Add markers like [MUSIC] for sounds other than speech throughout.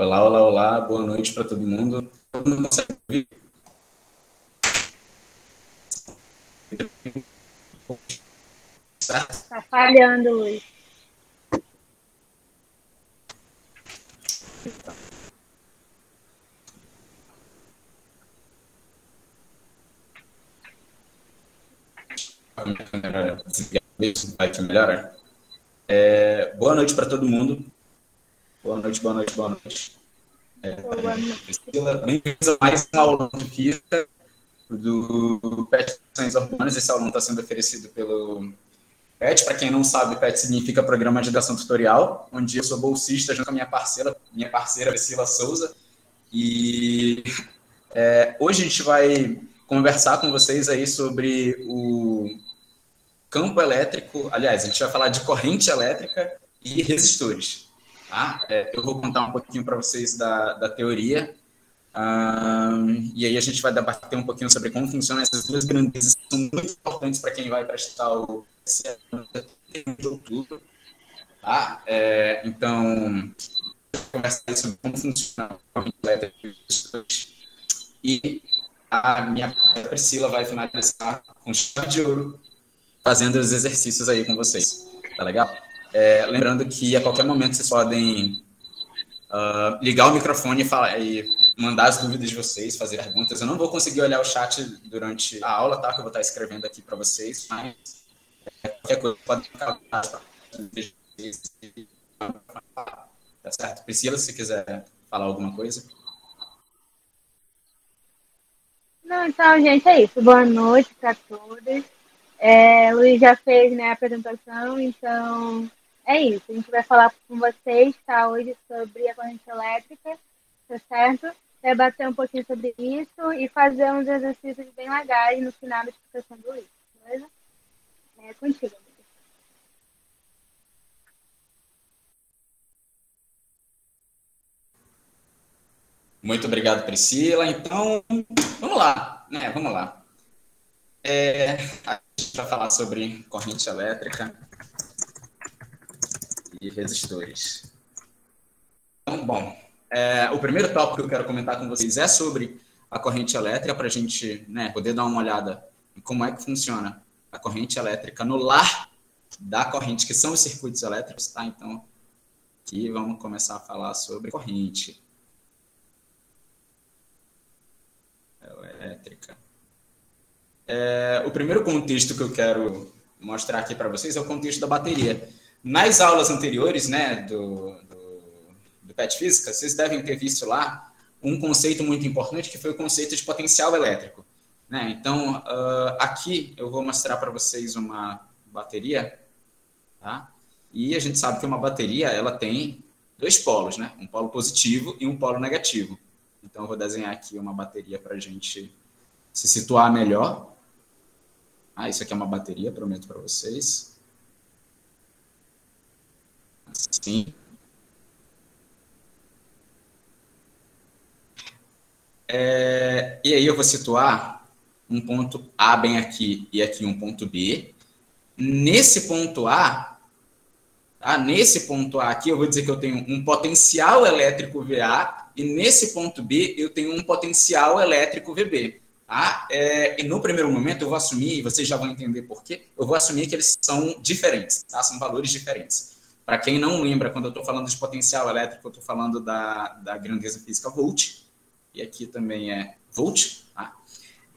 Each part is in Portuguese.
Olá, olá, olá, boa noite para todo mundo. Todo mundo consegue ouvir? Tá falhando câmera vai que melhora. É, boa noite para todo mundo. Boa noite, boa noite, boa noite. É, Priscila, bem-vinda a mais uma aula de física do PET Ações Hormônios. Esse aulão está sendo oferecido pelo PET. Para quem não sabe, PET significa Programa de Educação Tutorial, onde eu sou bolsista junto com a minha parceira, minha parceira Priscila Souza. E é, hoje a gente vai conversar com vocês aí sobre o campo elétrico. Aliás, a gente vai falar de corrente elétrica e resistores. Tá? É, eu vou contar um pouquinho para vocês da, da teoria um, e aí a gente vai debater um pouquinho sobre como funcionam essas duas grandezas que são muito importantes para quem vai prestar o de outubro. Tá? É, então, conversar sobre como funciona e a minha Priscila vai finalizar com chave de ouro, fazendo os exercícios aí com vocês. Tá legal? É, lembrando que a qualquer momento vocês podem uh, ligar o microfone e, falar, e mandar as dúvidas de vocês, fazer perguntas. Eu não vou conseguir olhar o chat durante a aula, tá? Que eu vou estar escrevendo aqui para vocês, mas é, qualquer coisa pode ficar Tá certo? Priscila, se quiser falar alguma coisa. Não, então, gente, é isso. Boa noite para todos. É, o Luiz já fez né, a apresentação, então é isso. A gente vai falar com vocês tá, hoje sobre a corrente elétrica, tá certo? Debater um pouquinho sobre isso e fazer uns exercícios bem legais no final da explicação do Luiz, beleza? É contigo. Muito obrigado, Priscila. Então, vamos lá, né? Vamos lá. É, a gente vai falar sobre corrente elétrica e resistores. Então, bom, é, o primeiro tópico que eu quero comentar com vocês é sobre a corrente elétrica, para a gente né, poder dar uma olhada em como é que funciona a corrente elétrica no lar da corrente, que são os circuitos elétricos, tá? Então, aqui vamos começar a falar sobre corrente elétrica. É, o primeiro contexto que eu quero mostrar aqui para vocês é o contexto da bateria. Nas aulas anteriores, né, do, do, do PET Física, vocês devem ter visto lá um conceito muito importante que foi o conceito de potencial elétrico. Né? Então, uh, aqui eu vou mostrar para vocês uma bateria, tá? E a gente sabe que uma bateria ela tem dois polos, né? Um polo positivo e um polo negativo. Então, eu vou desenhar aqui uma bateria para a gente se situar melhor. Ah, isso aqui é uma bateria, prometo para vocês. Sim. É, e aí eu vou situar um ponto A bem aqui e aqui um ponto B. Nesse ponto A, tá? nesse ponto A aqui, eu vou dizer que eu tenho um potencial elétrico VA e nesse ponto B eu tenho um potencial elétrico VB. Tá? É, e no primeiro momento eu vou assumir, e vocês já vão entender por quê, eu vou assumir que eles são diferentes, tá? são valores diferentes. Para quem não lembra, quando eu estou falando de potencial elétrico, eu estou falando da, da grandeza física volt, e aqui também é volt. Tá?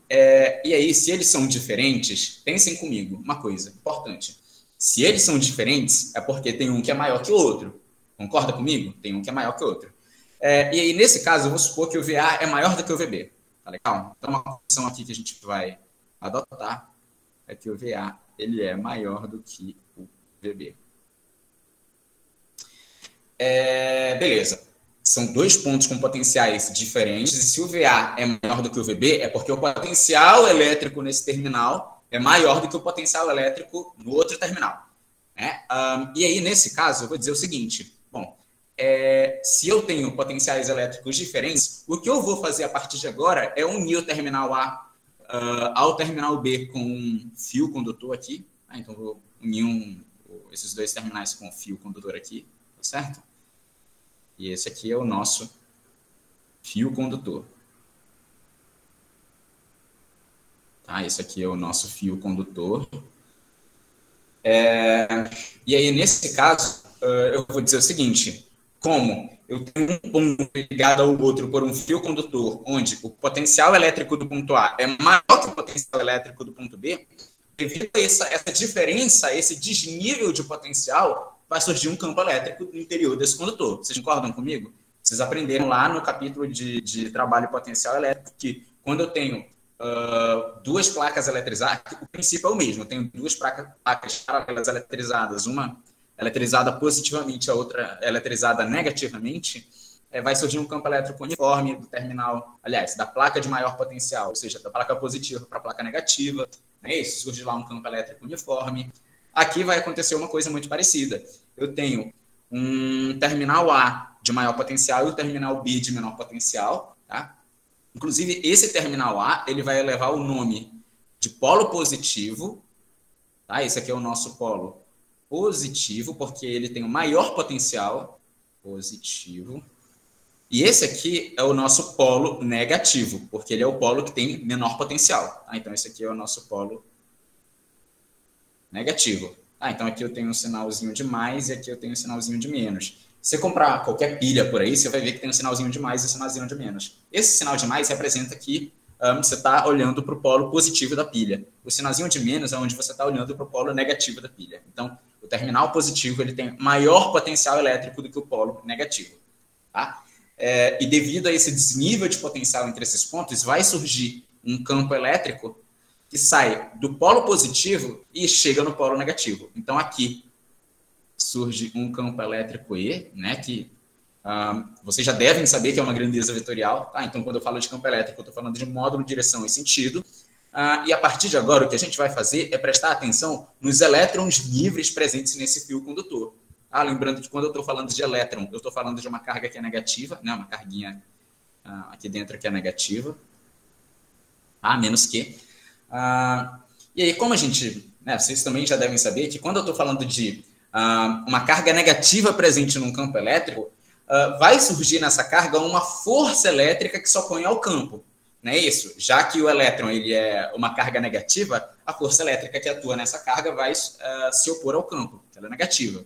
É, e aí, se eles são diferentes, pensem comigo, uma coisa importante. Se eles são diferentes, é porque tem um que é maior que o outro. Concorda comigo? Tem um que é maior que o outro. É, e aí, nesse caso, eu vou supor que o VA é maior do que o VB. Tá legal? Então, uma condição aqui que a gente vai adotar é que o VA ele é maior do que o VB. É, beleza. São dois pontos com potenciais diferentes, e se o VA é maior do que o VB, é porque o potencial elétrico nesse terminal é maior do que o potencial elétrico no outro terminal. Né? Um, e aí, nesse caso, eu vou dizer o seguinte: bom, é, se eu tenho potenciais elétricos diferentes, o que eu vou fazer a partir de agora é unir o terminal A uh, ao terminal B com um fio condutor aqui. Né? Então, vou unir um, esses dois terminais com fio condutor aqui, certo? E esse aqui é o nosso fio condutor. Tá? Esse aqui é o nosso fio condutor. É, e aí, nesse caso, eu vou dizer o seguinte: como eu tenho um ponto ligado ao outro por um fio condutor, onde o potencial elétrico do ponto A é maior que o potencial elétrico do ponto B, devido a essa, essa diferença, esse desnível de potencial, vai surgir um campo elétrico no interior desse condutor. Vocês concordam comigo? Vocês aprenderam lá no capítulo de, de trabalho potencial elétrico que quando eu tenho uh, duas placas eletrizadas, o princípio é o mesmo. Eu tenho duas placas, paralelas eletrizadas, uma eletrizada positivamente, a outra eletrizada negativamente, é, vai surgir um campo elétrico uniforme do terminal, aliás, da placa de maior potencial, ou seja, da placa positiva para a placa negativa. É isso, surge lá um campo elétrico uniforme. Aqui vai acontecer uma coisa muito parecida. Eu tenho um terminal A de maior potencial e o terminal B de menor potencial, tá? Inclusive, esse terminal A, ele vai levar o nome de polo positivo, tá? Esse aqui é o nosso polo positivo, porque ele tem o maior potencial positivo. E esse aqui é o nosso polo negativo, porque ele é o polo que tem menor potencial. Ah, então, esse aqui é o nosso polo negativo. Ah, então aqui eu tenho um sinalzinho de mais e aqui eu tenho um sinalzinho de menos. Se você comprar qualquer pilha por aí, você vai ver que tem um sinalzinho de mais e um sinalzinho de menos. Esse sinal de mais representa que um, você está olhando para o polo positivo da pilha. O sinalzinho de menos é onde você está olhando para o polo negativo da pilha. Então, o terminal positivo ele tem maior potencial elétrico do que o polo negativo. Tá? É, e devido a esse desnível de potencial entre esses pontos, vai surgir um campo elétrico que sai do polo positivo e chega no polo negativo. Então, aqui surge um campo elétrico E, né, que Uh, vocês já devem saber que é uma grandeza vetorial, tá? Então, quando eu falo de campo elétrico, eu estou falando de módulo, direção e sentido. Uh, e a partir de agora, o que a gente vai fazer é prestar atenção nos elétrons livres presentes nesse fio condutor. Ah, lembrando que quando eu estou falando de elétron, eu estou falando de uma carga que é negativa, né? uma carguinha uh, aqui dentro que é negativa. Ah, menos que. E aí, como a gente, né, vocês também já devem saber que quando eu estou falando de uma carga negativa presente num campo elétrico, uh, vai surgir nessa carga uma força elétrica que se opõe ao campo. Não é isso? Já que o elétron ele é uma carga negativa, a força elétrica que atua nessa carga vai uh, se opor ao campo, ela é negativa.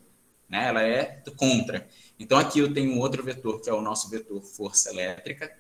Né? Ela é contra. Então aqui eu tenho um outro vetor, que é o nosso vetor força elétrica.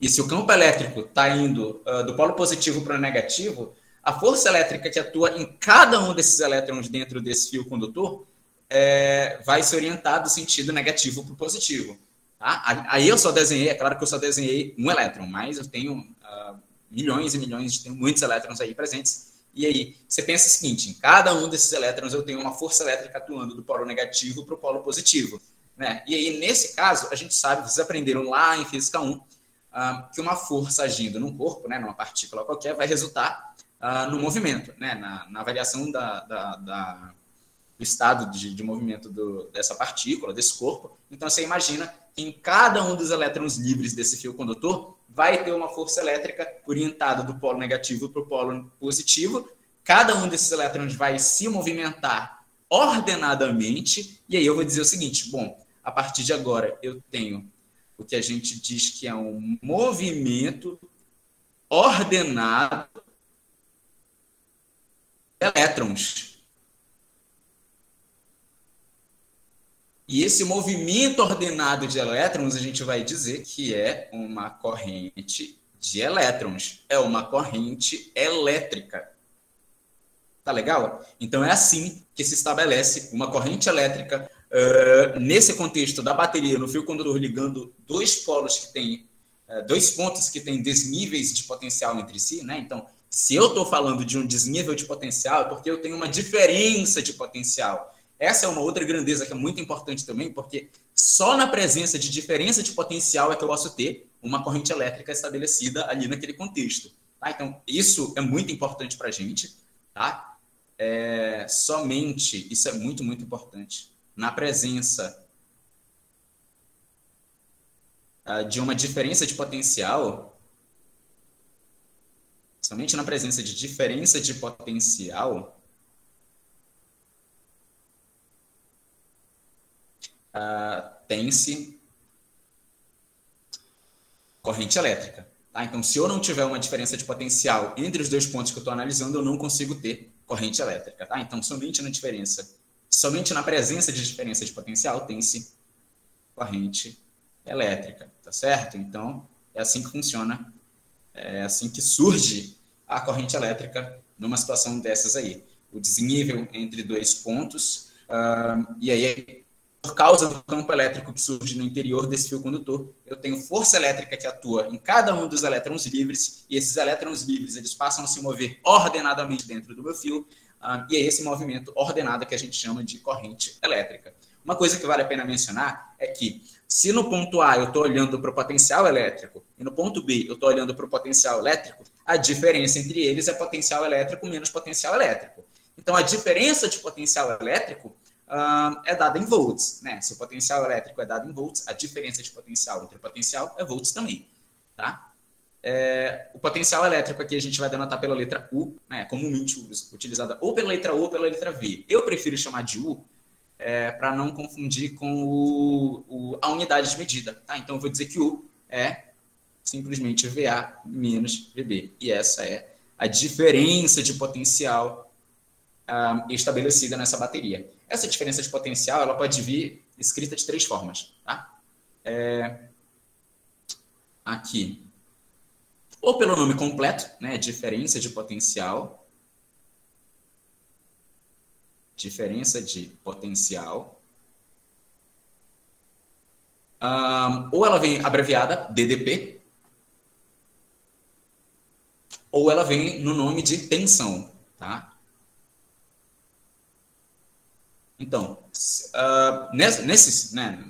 E se o campo elétrico está indo uh, do polo positivo para o negativo, a força elétrica que atua em cada um desses elétrons dentro desse fio condutor é, vai se orientar do sentido negativo para o positivo. Tá? Aí eu só desenhei, é claro que eu só desenhei um elétron, mas eu tenho uh, milhões e milhões, tenho muitos elétrons aí presentes. E aí, você pensa o seguinte: em cada um desses elétrons eu tenho uma força elétrica atuando do polo negativo para o polo positivo. Né? E aí, nesse caso, a gente sabe, vocês aprenderam lá em Física 1, uh, ah, que uma força agindo num corpo, né, numa partícula qualquer, vai resultar uh, no movimento, né, na, na variação da, da, da o estado de, de movimento do, dessa partícula, desse corpo. Então, você imagina que em cada um dos elétrons livres desse fio condutor vai ter uma força elétrica orientada do polo negativo para o polo positivo. Cada um desses elétrons vai se movimentar ordenadamente. E aí eu vou dizer o seguinte: bom, a partir de agora eu tenho o que a gente diz que é um movimento ordenado de elétrons. E esse movimento ordenado de elétrons, a gente vai dizer que é uma corrente de elétrons, é uma corrente elétrica. Tá legal? Então é assim que se estabelece uma corrente elétrica uh, nesse contexto da bateria no fio condutor ligando dois polos que têm uh, dois pontos que têm desníveis de potencial entre si, né? Então, se eu estou falando de um desnível de potencial, é porque eu tenho uma diferença de potencial. Essa é uma outra grandeza que é muito importante também, porque só na presença de diferença de potencial é que eu posso ter uma corrente elétrica estabelecida ali naquele contexto. Tá? Então, isso é muito importante para a gente. Tá? É, somente, isso é muito, muito importante, na presença uh, de uma diferença de potencial, somente na presença de diferença de potencial, uh, tem-se corrente elétrica. Tá? Então, se eu não tiver uma diferença de potencial entre os dois pontos que eu estou analisando, eu não consigo ter corrente elétrica. Tá? Então, somente na diferença, somente na presença de diferença de potencial tem-se corrente elétrica, tá certo? Então, é assim que funciona, é assim que surge a corrente elétrica numa situação dessas aí. O desnível entre dois pontos, uh, e aí por causa do campo elétrico que surge no interior desse fio condutor, eu tenho força elétrica que atua em cada um dos elétrons livres, e esses elétrons livres eles passam a se mover ordenadamente dentro do meu fio, uh, e é esse movimento ordenado que a gente chama de corrente elétrica. Uma coisa que vale a pena mencionar é que, se no ponto A eu estou olhando para o potencial elétrico e no ponto B eu estou olhando para o potencial elétrico, a diferença entre eles é potencial elétrico menos potencial elétrico. Então, a diferença de potencial elétrico é dada em volts. Né? Se o potencial elétrico é dado em volts, a diferença de potencial entre potencial é volts também. Tá? É, o potencial elétrico aqui a gente vai denotar pela letra U, né, comumente utilizada ou pela letra U ou pela letra V. Eu prefiro chamar de U é, para não confundir com o, o, a unidade de medida. Tá? Então eu vou dizer que U é simplesmente VA menos VB. E essa é a diferença de potencial ah, estabelecida nessa bateria. Essa diferença de potencial ela pode vir escrita de três formas. Tá? É, aqui. Ou pelo nome completo, né, diferença de potencial. Diferença de potencial. Um, ou ela vem abreviada DDP, ou ela vem no nome de tensão, tá? Então, uh, né,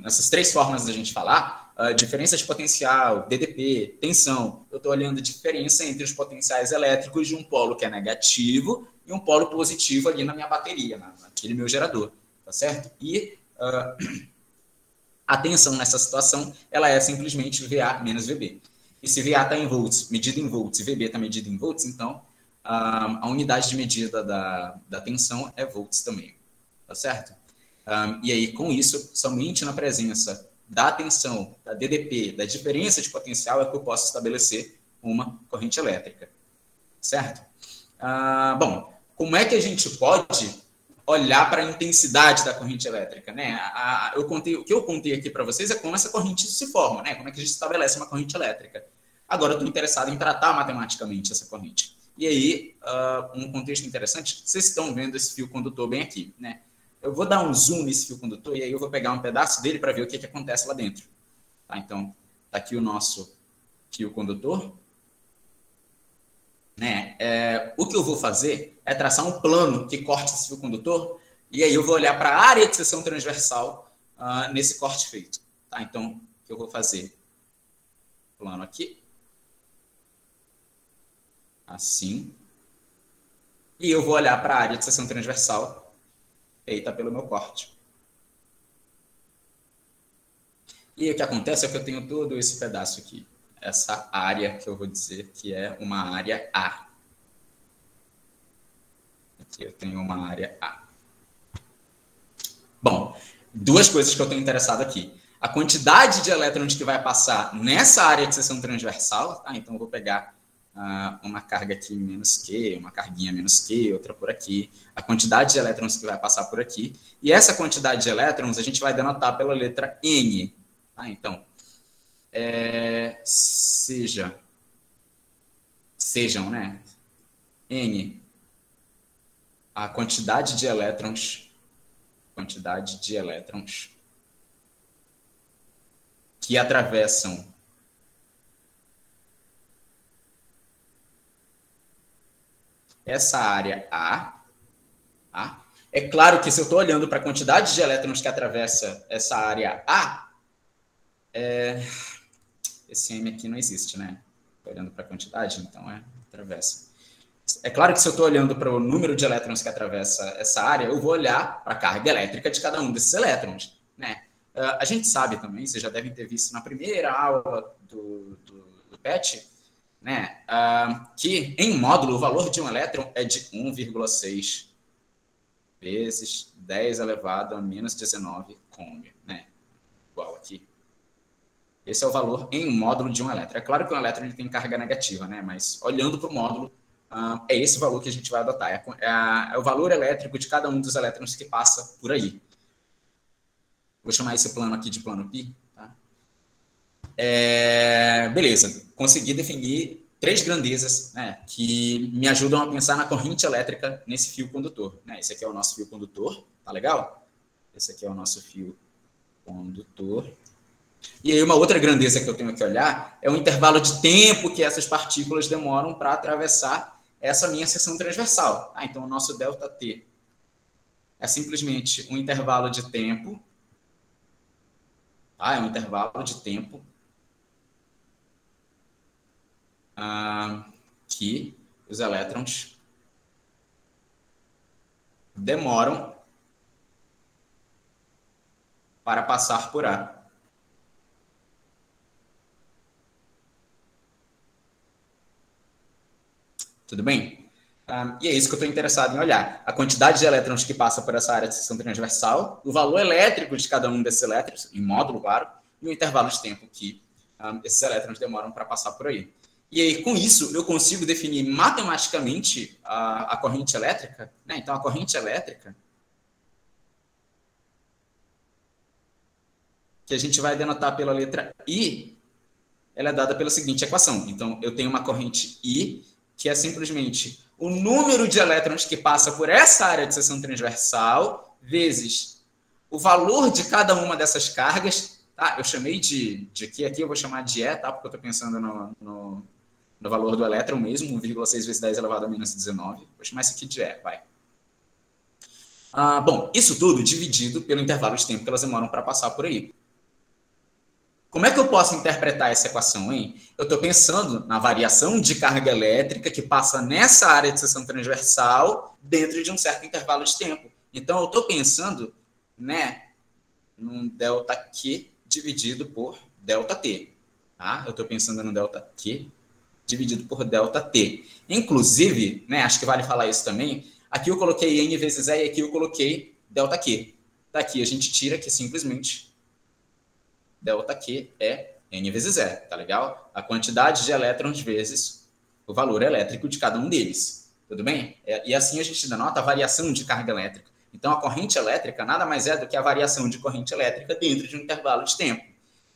nessas três formas da gente falar, uh, diferença de potencial, DDP, tensão, eu estou olhando a diferença entre os potenciais elétricos de um polo que é negativo e um polo positivo ali na minha bateria, na, naquele meu gerador, tá certo? E uh, [CLEARS THROAT] a tensão nessa situação, ela é simplesmente VA menos VB. E se VA está em volts, medida em volts, e VB está medida em volts, então a unidade de medida da, da tensão é volts também tá certo? Um, e aí, com isso, somente na presença da tensão, da DDP, da diferença de potencial, é que eu posso estabelecer uma corrente elétrica, certo? Ah, bom, como é que a gente pode olhar para a intensidade da corrente elétrica, né? A, a, eu contei, o que eu contei aqui para vocês é como essa corrente se forma, né? Como é que a gente estabelece uma corrente elétrica. Agora eu estou interessado em tratar matematicamente essa corrente. E aí, uh, um contexto interessante, vocês estão vendo esse fio condutor bem aqui, né? Eu vou dar um zoom nesse fio condutor e aí eu vou pegar um pedaço dele para ver o que, que acontece lá dentro. Tá? Então, tá aqui o nosso fio condutor. Né? É, o que eu vou fazer é traçar um plano que corte esse fio condutor e aí eu vou olhar para a área de seção transversal uh, nesse corte feito. Tá? Então, o que eu vou fazer? Plano aqui. Assim. E eu vou olhar para a área de seção transversal feita pelo meu corte. E o que acontece é que eu tenho todo esse pedaço aqui, essa área que eu vou dizer que é uma área A. Aqui eu tenho uma área A. Bom, duas coisas que eu estou interessado aqui. A quantidade de elétrons que vai passar nessa área de seção transversal, tá? Então eu vou pegar uma carga aqui menos Q, uma carguinha menos Q, outra por aqui, a quantidade de elétrons que vai passar por aqui, e essa quantidade de elétrons a gente vai denotar pela letra N. Tá? Então, é, seja, sejam, né? N, a quantidade de elétrons, quantidade de elétrons que atravessam essa área A. Tá? É claro que se eu estou olhando para a quantidade de elétrons que atravessa essa área A, é... esse M aqui não existe, né? Estou olhando para a quantidade, então é atravessa. É claro que se eu estou olhando para o número de elétrons que atravessa essa área, eu vou olhar para a carga elétrica de cada um desses elétrons, né? Uh, a gente sabe também, vocês já devem ter visto na primeira aula do, do, do PET, né, uh, que em módulo o valor de um elétron é de 1,6 vezes 10 elevado a menos 19 coulomb. Né? Esse é o valor em módulo de um elétron. É claro que um elétron ele tem carga negativa, né? Mas olhando para o módulo, uh, é esse valor que a gente vai adotar. É, é, é, o valor elétrico de cada um dos elétrons que passa por aí. Vou chamar esse plano aqui de plano π. É, beleza, consegui definir três grandezas né, que me ajudam a pensar na corrente elétrica nesse fio condutor. Né? Esse aqui é o nosso fio condutor, tá legal? Esse aqui é o nosso fio condutor. E aí uma outra grandeza que eu tenho que olhar é o intervalo de tempo que essas partículas demoram para atravessar essa minha seção transversal. Ah, então o nosso ΔT é simplesmente um intervalo de tempo. Ah, é um intervalo de tempo ah, que os elétrons demoram para passar por A. Tudo bem? Um, e é isso que eu estou interessado em olhar. A quantidade de elétrons que passa por essa área de seção transversal, o valor elétrico de cada um desses elétrons, em módulo, claro, e o intervalo de tempo que um, esses elétrons demoram para passar por aí. E aí, com isso, eu consigo definir matematicamente a, a corrente elétrica. Né? Então, a corrente elétrica, que a gente vai denotar pela letra I, ela é dada pela seguinte equação. Então, eu tenho uma corrente I que é simplesmente o número de elétrons que passa por essa área de seção transversal vezes o valor de cada uma dessas cargas. Tá? Eu chamei de, de aqui, aqui eu vou chamar de E, tá? porque eu estou pensando no, no, no, valor do elétron mesmo, 1,6 vezes 10 elevado a menos 19. Vou chamar isso aqui de E, vai. Ah, bom, isso tudo dividido pelo intervalo de tempo que elas demoram para passar por aí. Como é que eu posso interpretar essa equação, hein? Eu estou pensando na variação de carga elétrica que passa nessa área de seção transversal dentro de um certo intervalo de tempo. Então, eu estou pensando, né, num delta Q dividido por delta T. Tá? Eu estou pensando no delta dividido por delta T. Inclusive, né, acho que vale falar isso também, aqui eu coloquei N vezes E e aqui eu coloquei delta Q. Daqui a gente tira que simplesmente delta Q é N vezes E, tá legal? A quantidade de elétrons vezes o valor elétrico de cada um deles, tudo bem? É, e assim a gente denota a variação de carga elétrica. Então, a corrente elétrica nada mais é do que a variação de corrente elétrica dentro de um intervalo de tempo.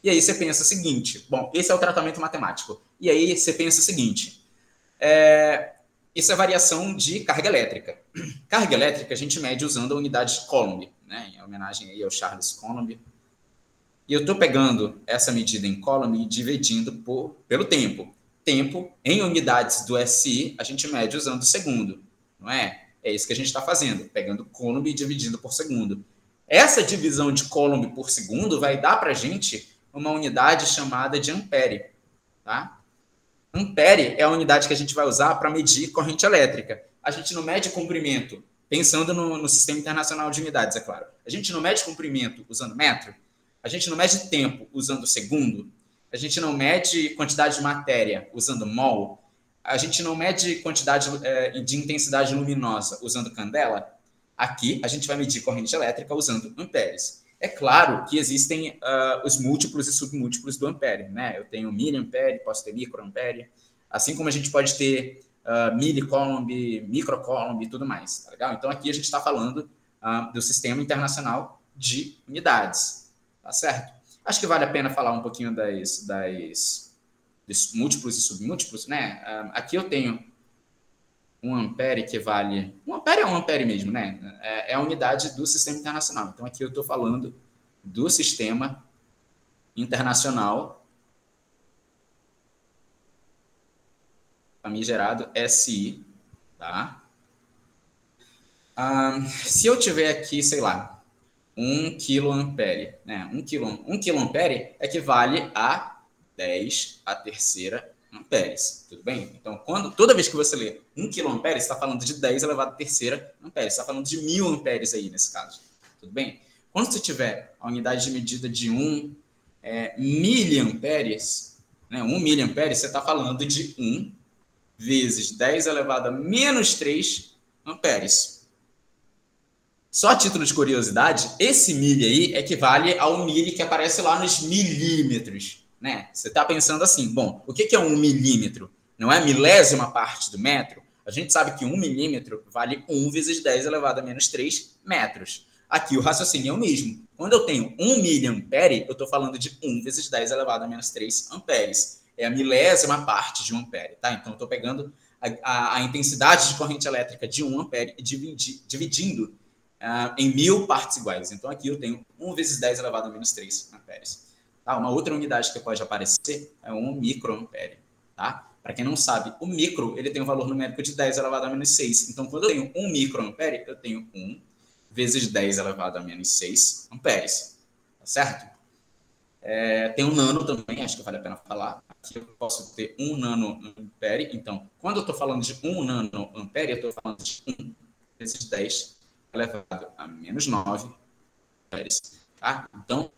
E aí você pensa o seguinte, bom, esse é o tratamento matemático. E aí você pensa o seguinte, é, isso é variação de carga elétrica. Carga elétrica a gente mede usando a unidade de Coulomb, né, em homenagem aí ao Charles Coulomb, e eu estou pegando essa medida em column e dividindo por, pelo tempo. Tempo em unidades do SI, a gente mede usando o segundo, não é? É isso que a gente está fazendo, pegando column e dividindo por segundo. Essa divisão de column por segundo vai dar para a gente uma unidade chamada de ampere. Tá? Ampere é a unidade que a gente vai usar para medir corrente elétrica. A gente não mede comprimento, pensando no, no Sistema Internacional de Unidades, é claro. A gente não mede comprimento usando metro, a gente não mede tempo usando segundo, a gente não mede quantidade de matéria usando mol, a gente não mede quantidade é, de intensidade luminosa usando candela. Aqui a gente vai medir corrente elétrica usando amperes. É claro que existem uh, os múltiplos e submúltiplos do ampere, né? Eu tenho miliampere, posso ter microampere, assim como a gente pode ter uh, milicoulomb, microcoulomb e tudo mais, tá legal? Então aqui a gente está falando uh, do sistema internacional de unidades. Tá certo? Acho que vale a pena falar um pouquinho das, das, dos múltiplos e submúltiplos, né? Ah, aqui eu tenho um ampere que vale... Um ampere é um ampere mesmo, né? É, é a unidade do sistema internacional. Então, aqui eu estou falando do sistema internacional famigerado SI, tá? Um, se eu tiver aqui, sei lá, 1 kA. Né? 1 kA, 1 kA equivale a 10 a terceira amperes. Tudo bem? Então, quando, toda vez que você lê 1 kA, você está falando de 10 elevado a terceira amperes. Você está falando de mil amperes aí, nesse caso. Tudo bem? Quando você tiver a unidade de medida de 1 é, miliamperes, né, 1 miliamperes, você está falando de 1 vezes 10 elevado a menos 3 amperes. Só a título de curiosidade, esse milho aí equivale ao milho que aparece lá nos milímetros. Né? Você está pensando assim, bom, o que, é um milímetro? Não é milésima parte do metro? A gente sabe que um milímetro vale 1 vezes 10 elevado a menos 3 metros. Aqui o raciocínio é o mesmo. Quando eu tenho 1 miliampere, eu estou falando de 1 vezes 10 elevado a menos 3 amperes. É a milésima parte de 1 ampere, tá? Então, eu estou pegando a, a, a, intensidade de corrente elétrica de 1 ampere e dividi, dividindo uh, em mil partes iguais. Então, aqui eu tenho 1 vezes 10 elevado a menos 3 amperes. Tá? Uma outra unidade que pode aparecer é 1 microampere, tá? Para quem não sabe, o micro ele tem um valor numérico de 10 elevado a menos 6. Então, quando eu tenho 1 microampere, eu tenho 1 vezes 10 elevado a menos 6 amperes. Tá certo? É, tem um nano também, acho que vale a pena falar. Aqui eu posso ter 1 nanoampere. Então, quando eu estou falando de 1 nanoampere, eu estou falando de 1 vezes 10 elevado a menos 9 amperes. Tá? Então,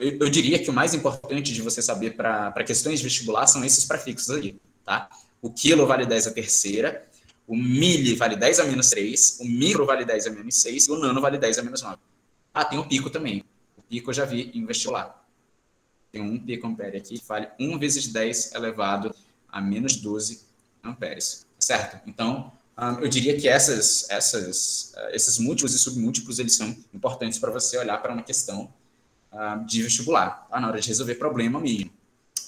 eu, diria que o mais importante de você saber para questões de vestibular são esses prefixos aí, tá? O quilo vale 10 a terceira, o mili vale 10 a menos 3, o micro vale 10 a menos 6 e o nano vale 10 a menos 9. Ah, tem o pico também. O pico eu já vi em vestibular. Tem um pico ampere aqui que vale 1 vezes 10 elevado a menos 12 amperes, certo? Então, eu diria que essas, essas, uh, esses múltiplos e submúltiplos eles são importantes para você olhar para uma questão uh, de vestibular, tá? na hora de resolver problema mínimo.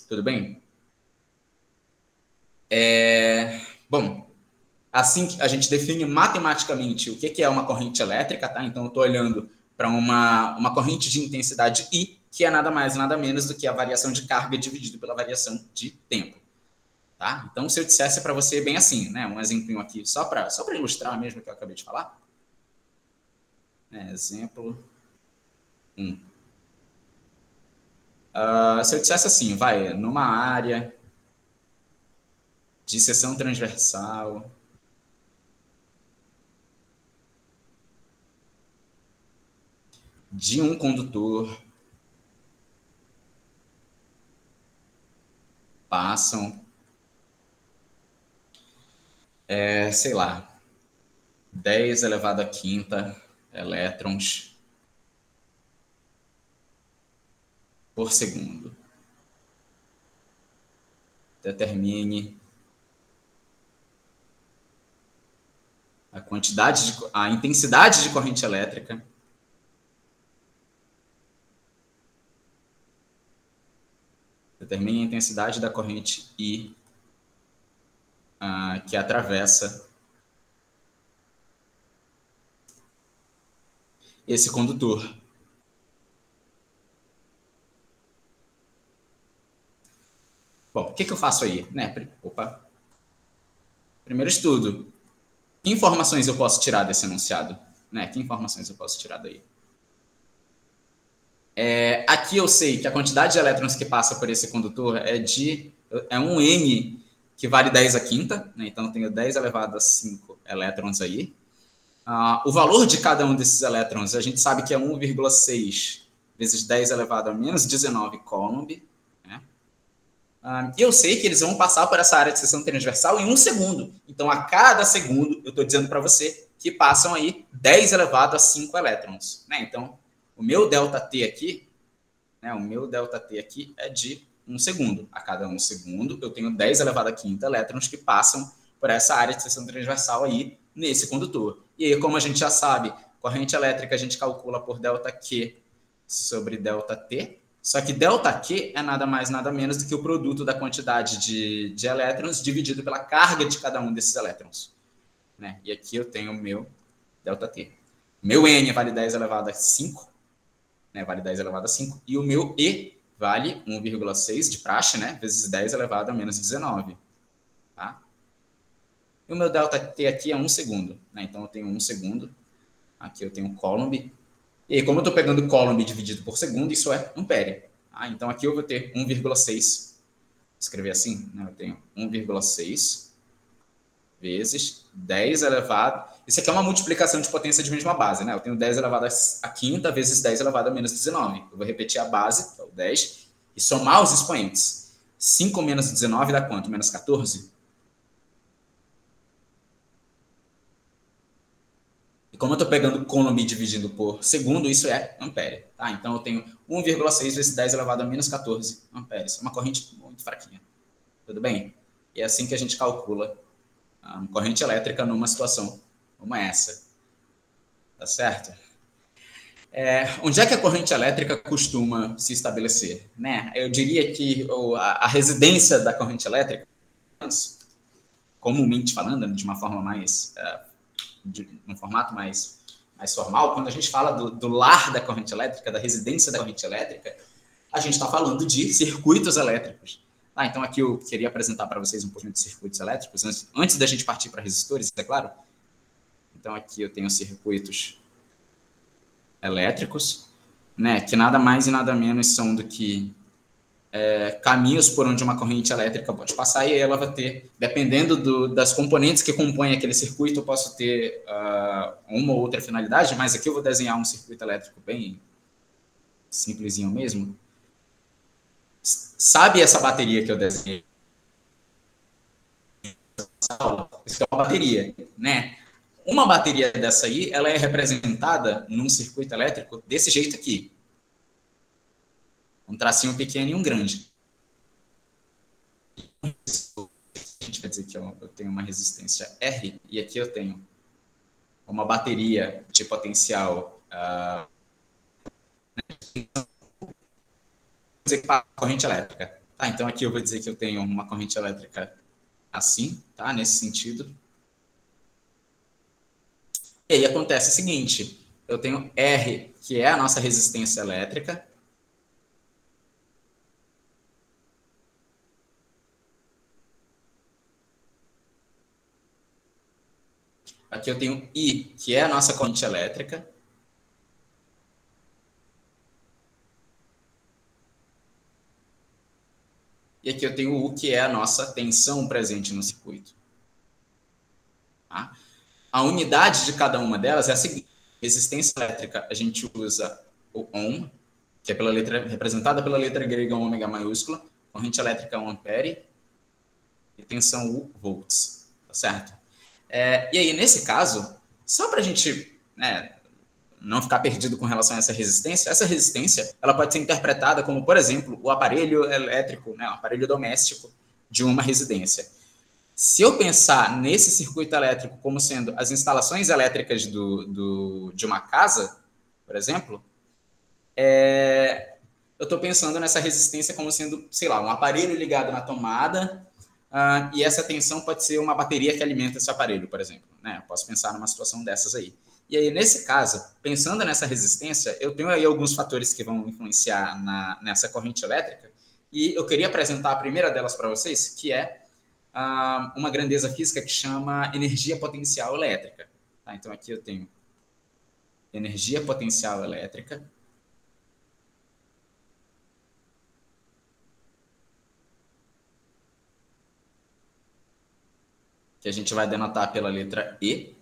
Tudo bem? É, bom, assim que a gente define matematicamente o que, é uma corrente elétrica, tá? Então, eu estou olhando para uma, uma corrente de intensidade I, que é nada mais, nada menos do que a variação de carga dividido pela variação de tempo. Tá? Então, se eu dissesse para você bem assim, né, um exemplo aqui, só para só ilustrar mesmo o que eu acabei de falar. É, exemplo 1. Uh, se eu dissesse assim, vai, numa área de seção transversal, de um condutor, passam, é, sei lá, 10 elevado a quinta elétrons por segundo. Determine a quantidade, de, a intensidade de corrente elétrica determine a intensidade da corrente I uh, que atravessa esse condutor. Bom, o que, que eu faço aí? Né? Opa. Primeiro estudo. Que informações eu posso tirar desse enunciado? Né? Que informações eu posso tirar daí? É, aqui eu sei que a quantidade de elétrons que passa por esse condutor é de é um M que vale 10 a quinta, né? então eu tenho 10 elevado a 5 elétrons aí. Uh, o valor de cada um desses elétrons, a gente sabe que é 1,6 vezes 10 elevado a menos 19 Coulomb. Ah, eu sei que eles vão passar por essa área de seção transversal em um segundo. Então, a cada segundo, eu estou dizendo para você que passam aí 10 elevado a 5 elétrons. Né? Então, o meu delta T aqui, né, o meu delta T aqui é de um segundo. A cada um segundo, eu tenho 10 elevado a quinta elétrons que passam por essa área de seção transversal aí nesse condutor. E aí, como a gente já sabe, corrente elétrica a gente calcula por delta Q sobre delta T, só que delta Q é nada mais, nada menos do que o produto da quantidade de, de elétrons dividido pela carga de cada um desses elétrons. Né? E aqui eu tenho o meu delta T. Meu N vale 10 elevado a 5, né? vale 10 elevado a 5, e o meu E vale 1,6 de praxe, né? vezes 10 elevado a menos 19. Tá? E o meu delta T aqui é 1 segundo. Né? Então, eu tenho 1 segundo. Aqui eu tenho Coulomb e aí, como eu estou pegando Coulomb dividido por segundo, isso é ampere. Ah, então aqui eu vou ter 1,6. Escrever assim, né? eu tenho 1,6 vezes 10 elevado. Isso aqui é uma multiplicação de potência de mesma base, né? Eu tenho 10 elevado a quinta vezes 10 elevado a menos 19. Eu vou repetir a base, que é o 10, e somar os expoentes. 5 menos 19 dá quanto? Menos 14? Como eu estou pegando Coulomb dividindo por segundo, isso é ampere. Tá? Então, eu tenho 1,6 vezes 10 elevado a menos 14 amperes. Uma corrente muito fraquinha. Tudo bem? E é assim que a gente calcula a corrente elétrica numa situação como essa. Tá certo? É, onde é que a corrente elétrica costuma se estabelecer? Né? Eu diria que a, a residência da corrente elétrica, comumente falando, de uma forma mais, uh, de um formato mais, mais formal, quando a gente fala do, do lar da corrente elétrica, da residência da corrente elétrica, a gente está falando de circuitos elétricos. Ah, então aqui eu queria apresentar para vocês um pouquinho de circuitos elétricos, antes, antes da gente partir para resistores, é claro. Então aqui eu tenho circuitos elétricos, né, que nada mais e nada menos são do que é, caminhos por onde uma corrente elétrica pode passar e ela vai ter, dependendo do, das componentes que compõem aquele circuito, eu posso ter uh, uma ou outra finalidade, mas aqui eu vou desenhar um circuito elétrico bem simplesinho mesmo. Sabe essa bateria que eu desenhei? Isso é uma bateria, né? Uma bateria dessa aí, ela é representada num circuito elétrico desse jeito aqui. Um tracinho pequeno e um grande. A gente vai dizer que eu, tenho uma resistência R e aqui eu tenho uma bateria de potencial uh, corrente elétrica. Tá, então aqui eu vou dizer que eu tenho uma corrente elétrica assim, tá? Nesse sentido. E aí acontece o seguinte, eu tenho R, que é a nossa resistência elétrica, Aqui eu tenho I, que é a nossa corrente elétrica. E aqui eu tenho U, que é a nossa tensão presente no circuito. Tá? A unidade de cada uma delas é a seguinte. Resistência elétrica, a gente usa o ohm, que é pela letra, representada pela letra grega ômega maiúscula. Corrente elétrica é 1 ampere. E tensão U, volts. Tá certo? É, e aí, nesse caso, só para a gente né, não ficar perdido com relação a essa resistência, essa resistência ela pode ser interpretada como, por exemplo, o aparelho elétrico, né, o aparelho doméstico de uma residência. Se eu pensar nesse circuito elétrico como sendo as instalações elétricas do, do de uma casa, por exemplo, é, eu estou pensando nessa resistência como sendo, sei lá, um aparelho ligado na tomada Uh, e essa tensão pode ser uma bateria que alimenta esse aparelho, por exemplo. Né? Eu posso pensar numa situação dessas aí. E aí, nesse caso, pensando nessa resistência, eu tenho aí alguns fatores que vão influenciar na, nessa corrente elétrica. E eu queria apresentar a primeira delas para vocês, que é uh, uma grandeza física que chama energia potencial elétrica. Tá? Então, aqui eu tenho energia potencial elétrica. Que a gente vai denotar pela letra E.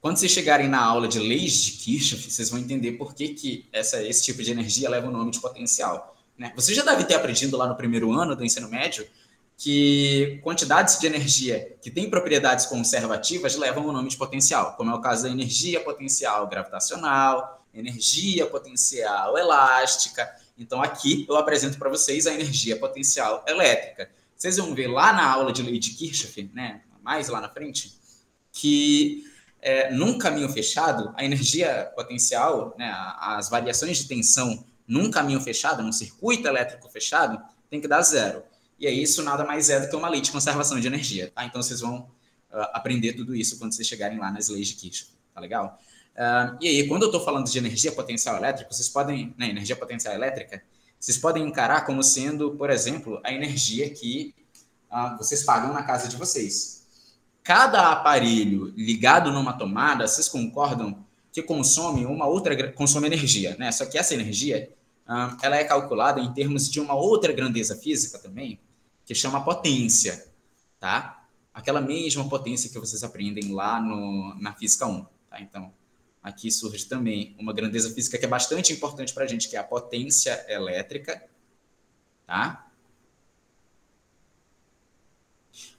Quando vocês chegarem na aula de leis de Kirchhoff, vocês vão entender por que, que essa, esse tipo de energia leva o nome de potencial. Né? Você já deve ter aprendido lá no primeiro ano do ensino médio que quantidades de energia que têm propriedades conservativas levam o nome de potencial, como é o caso da energia potencial gravitacional, energia potencial elástica. Então, aqui eu apresento para vocês a energia potencial elétrica. Vocês vão ver lá na aula de lei de Kirchhoff, né, mais lá na frente, que é, num caminho fechado, a energia potencial, né, as variações de tensão num caminho fechado, num circuito elétrico fechado, tem que dar zero. E aí isso nada mais é do que uma lei de conservação de energia. Tá? Então vocês vão uh, aprender tudo isso quando vocês chegarem lá nas leis de Kirchhoff. Tá legal? Uh, e aí, quando eu estou falando de energia potencial elétrica, vocês podem, né, energia potencial elétrica, vocês podem encarar como sendo, por exemplo, a energia que ah, vocês pagam na casa de vocês. Cada aparelho ligado numa tomada, vocês concordam que consome uma outra consome energia, né? Só que essa energia ah, ela é calculada em termos de uma outra grandeza física também, que chama potência, tá? Aquela mesma potência que vocês aprendem lá no, na física 1, tá? Então, aqui surge também uma grandeza física que é bastante importante para a gente, que é a potência elétrica. Tá?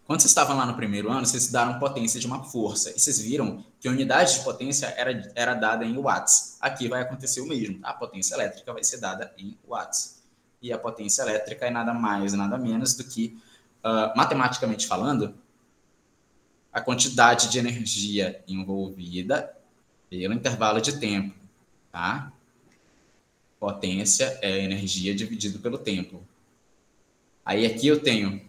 Quando vocês estavam lá no primeiro ano, vocês estudaram potência de uma força. E vocês viram que a unidade de potência era, era dada em watts. Aqui vai acontecer o mesmo. A potência elétrica vai ser dada em watts. E a potência elétrica é nada mais, nada menos do que, uh, matematicamente falando, a quantidade de energia envolvida pelo intervalo de tempo. Tá? Potência é energia dividido pelo tempo. Aí aqui eu tenho.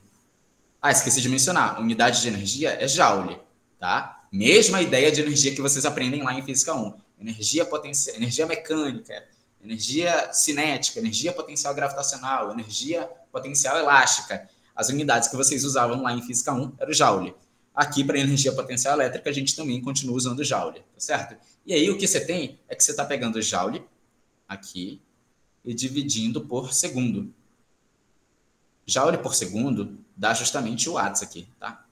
Ah, esqueci de mencionar. Unidade de energia é Joule, tá? Mesma ideia de energia que vocês aprendem lá em Física 1. Energia potencial, energia mecânica, energia cinética, energia potencial gravitacional, energia potencial elástica. As unidades que vocês usavam lá em Física 1 era o Joule. Aqui, para energia potencial elétrica, a gente também continua usando Joule, tá certo? E aí, o que você tem é que você está pegando Joule aqui e dividindo por segundo. Joule por segundo dá justamente o watts aqui, tá?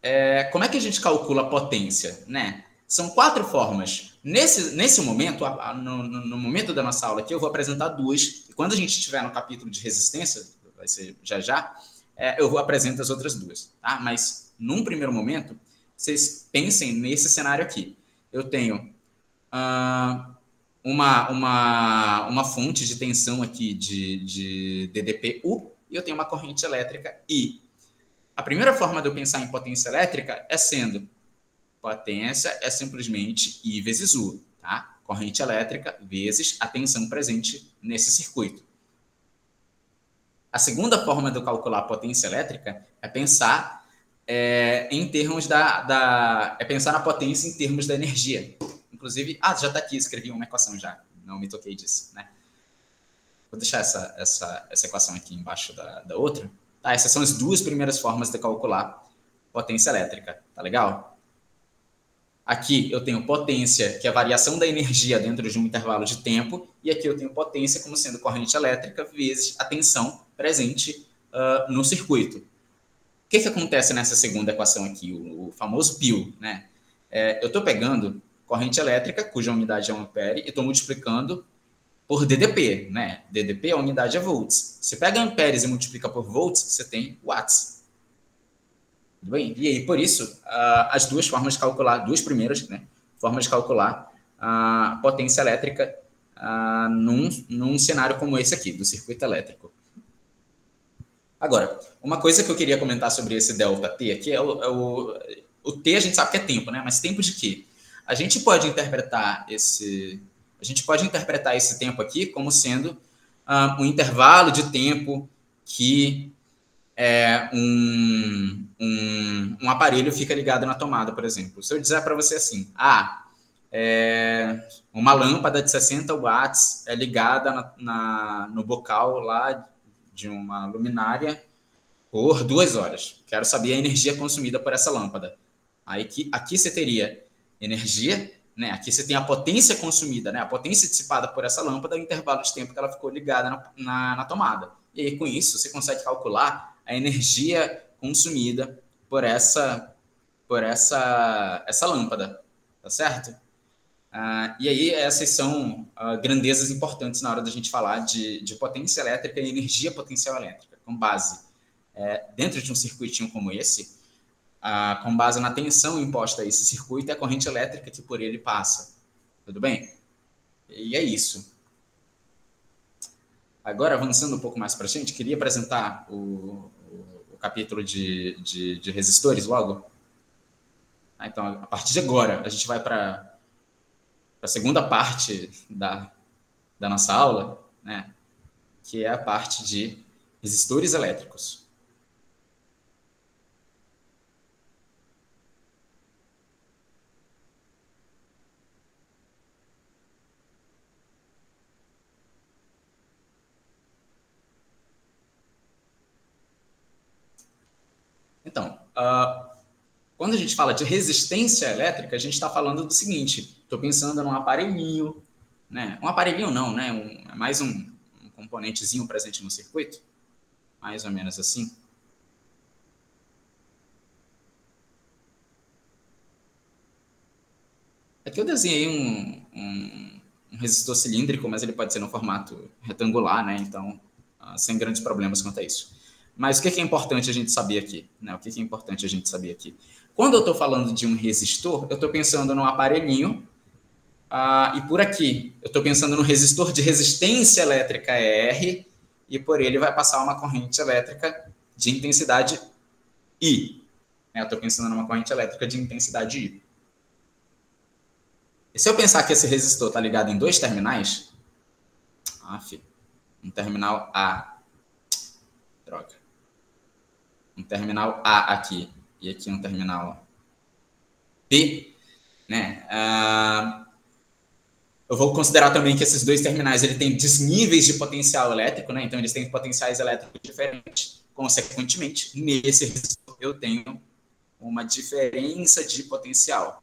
É, como é que a gente calcula a potência, né? São quatro formas. Nesse, nesse momento, no, no, momento da nossa aula aqui, eu vou apresentar duas. E quando a gente estiver no capítulo de resistência, vai ser já já, é, eu vou apresentar as outras duas, tá? Mas, num primeiro momento, vocês pensem nesse cenário aqui. Eu tenho uh, uma, uma, uma fonte de tensão aqui de, de DDP-U e eu tenho uma corrente elétrica I. A primeira forma de eu pensar em potência elétrica é sendo potência é simplesmente I vezes U, tá? Corrente elétrica vezes a tensão presente nesse circuito. A segunda forma de eu calcular a potência elétrica é pensar é, em termos da, da, é pensar na potência em termos da energia. Inclusive, ah, já está aqui, escrevi uma equação já, não me toquei disso, né? Vou deixar essa, essa, essa equação aqui embaixo da, da outra. Tá, essas são as duas primeiras formas de calcular potência elétrica, tá legal? Aqui eu tenho potência, que é a variação da energia dentro de um intervalo de tempo, e aqui eu tenho potência como sendo corrente elétrica vezes a tensão presente uh, no circuito. O que, que acontece nessa segunda equação aqui, o, o famoso PIL? Né? É, eu estou pegando corrente elétrica, cuja unidade é ampere, e estou multiplicando por DDP, né? DDP, a unidade é volts. Você pega amperes e multiplica por volts, você tem watts. Tudo bem? E aí, por isso, uh, as duas formas de calcular, duas primeiras, né? Formas de calcular a potência elétrica uh, num, num cenário como esse aqui, do circuito elétrico. Agora, uma coisa que eu queria comentar sobre esse delta T aqui é o, é o, o T a gente sabe que é tempo, né? Mas tempo de quê? A gente pode interpretar esse, a gente pode interpretar esse tempo aqui como sendo uh, um intervalo de tempo que é, um, um, um, aparelho fica ligado na tomada, por exemplo. Se eu disser para você assim, ah, é, uma lâmpada de 60 watts é ligada na, na, no bocal lá de uma luminária por duas horas. Quero saber a energia consumida por essa lâmpada. Aí aqui, aqui você teria energia, né? Aqui você tem a potência consumida, né? A potência dissipada por essa lâmpada, o intervalo de tempo que ela ficou ligada na, na, na tomada. E aí, com isso, você consegue calcular a energia consumida por essa, por essa, essa lâmpada, tá certo? Uh, e aí, essas são uh, grandezas importantes na hora da gente falar de, de potência elétrica e energia potencial elétrica, com base é, dentro de um circuitinho como esse, ah, com base na tensão imposta a esse circuito e a corrente elétrica que por ele passa. Tudo bem? E é isso. Agora, avançando um pouco mais para a gente, queria apresentar o, o, o capítulo de, de, de, resistores logo. Ah, então, a partir de agora, a gente vai para a segunda parte da, da nossa aula, né? que é a parte de resistores elétricos. Então, uh, quando a gente fala de resistência elétrica, a gente está falando do seguinte: estou pensando num aparelhinho, né? Um aparelhinho não, né? Um, é mais um, um componentezinho presente no circuito, mais ou menos assim. Aqui eu desenhei um, um, um, resistor cilíndrico, mas ele pode ser no formato retangular, né? Então, uh, sem grandes problemas quanto a isso. Mas o que é importante a gente saber aqui? Né? O que é importante a gente saber aqui? Quando eu estou falando de um resistor, eu estou pensando num aparelhinho, ah, e por aqui eu estou pensando no resistor de resistência elétrica R, e por ele vai passar uma corrente elétrica de intensidade I. Eu estou pensando numa corrente elétrica de intensidade I. E se eu pensar que esse resistor está ligado em dois terminais, ah, um terminal A, droga, um terminal A aqui e aqui um terminal B, né? Ah, eu vou considerar também que esses dois terminais ele tem desníveis de potencial elétrico, né? Então eles têm potenciais elétricos diferentes. Consequentemente, nesse resistor eu tenho uma diferença de potencial.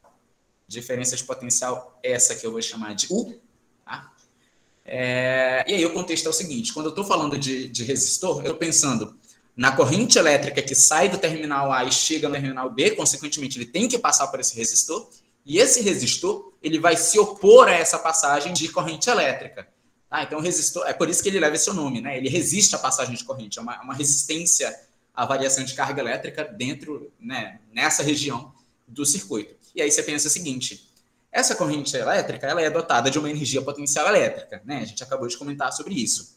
Diferença de potencial essa que eu vou chamar de U. Tá? É, e aí o contexto é o seguinte: quando eu estou falando de, de resistor, eu estou pensando na corrente elétrica que sai do terminal A e chega no terminal B, consequentemente ele tem que passar por esse resistor, e esse resistor ele vai se opor a essa passagem de corrente elétrica. Tá? Então resistor, é por isso que ele leva esse nome, né? Ele resiste à passagem de corrente, é uma, uma resistência à variação de carga elétrica dentro, né, nessa região do circuito. E aí você pensa o seguinte, essa corrente elétrica ela é dotada de uma energia potencial elétrica, né? A gente acabou de comentar sobre isso.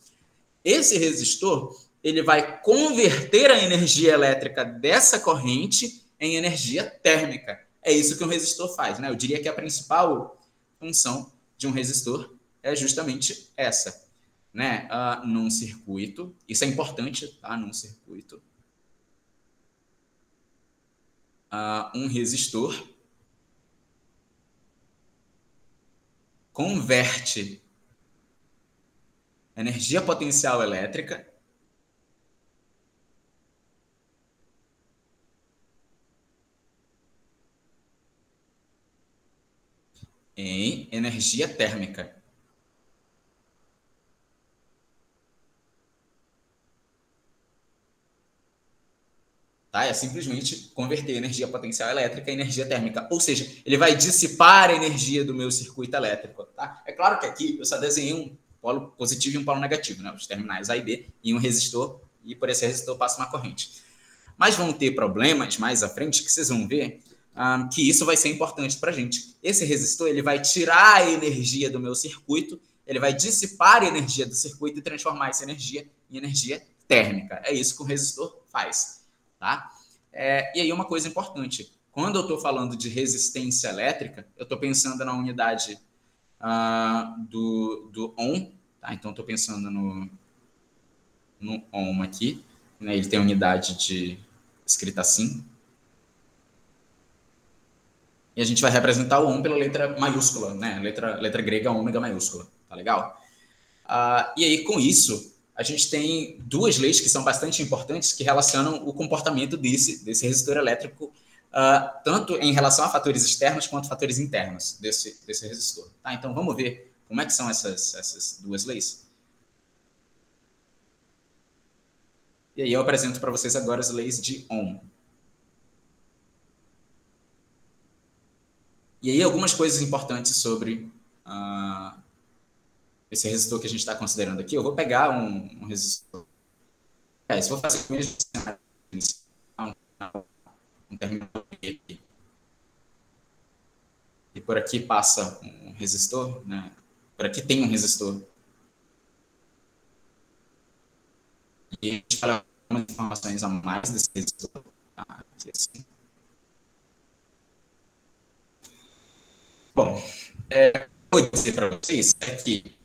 Esse resistor ele vai converter a energia elétrica dessa corrente em energia térmica. É isso que um resistor faz, né? Eu diria que a principal função de um resistor é justamente essa, né? Uh, num circuito, isso é importante, tá? Num circuito, uh, um resistor converte energia potencial elétrica em energia térmica. Tá? É simplesmente converter energia potencial elétrica em energia térmica. Ou seja, ele vai dissipar a energia do meu circuito elétrico. Tá? É claro que aqui eu só desenhei um polo positivo e um polo negativo, né? os terminais A e B, e um resistor, e por esse resistor passa uma corrente. Mas vão ter problemas mais à frente que vocês vão ver um, que isso vai ser importante para a gente. Esse resistor ele vai tirar a energia do meu circuito, ele vai dissipar a energia do circuito e transformar essa energia em energia térmica. É isso que o resistor faz. Tá? É, e aí uma coisa importante, quando eu estou falando de resistência elétrica, eu estou pensando na unidade uh, do, do ohm, tá? então estou pensando no, no ohm aqui, né? ele tem unidade de escrita assim, e a gente vai representar o ohm pela letra maiúscula, né? Letra, letra grega ômega maiúscula, tá legal? Uh, e aí, com isso, a gente tem duas leis que são bastante importantes que relacionam o comportamento desse, desse resistor elétrico, uh, tanto em relação a fatores externos quanto fatores internos desse, desse resistor. Tá? Então, vamos ver como é que são essas, essas duas leis. E aí eu apresento para vocês agora as leis de Ohm. E aí, algumas coisas importantes sobre uh, esse resistor que a gente está considerando aqui. Eu vou pegar um, um resistor. É, se for fazer o mesmo cenário, um terminal aqui. E por aqui passa um resistor, né? Por aqui tem um resistor. E a gente fala algumas informações a mais desse resistor. Tá? Aqui assim. Bom, é, vou dizer para vocês é que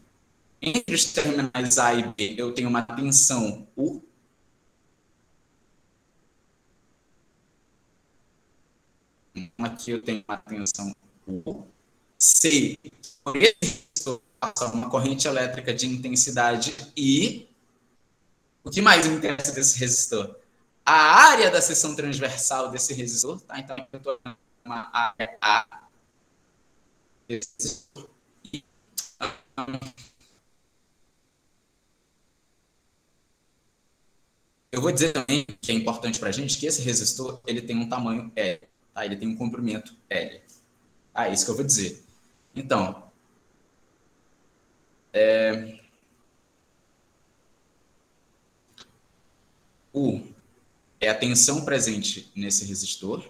entre os terminais A e B eu tenho uma tensão U. Aqui eu tenho uma tensão U. C, passa uma corrente elétrica de intensidade I. O que mais me interessa desse resistor? A área da seção transversal desse resistor, tá? Então, eu estou uma área A eu vou dizer também que é importante para a gente que esse resistor ele tem um tamanho L, tá? ele tem um comprimento L. Ah, é isso que eu vou dizer. Então, é... U é a tensão presente nesse resistor,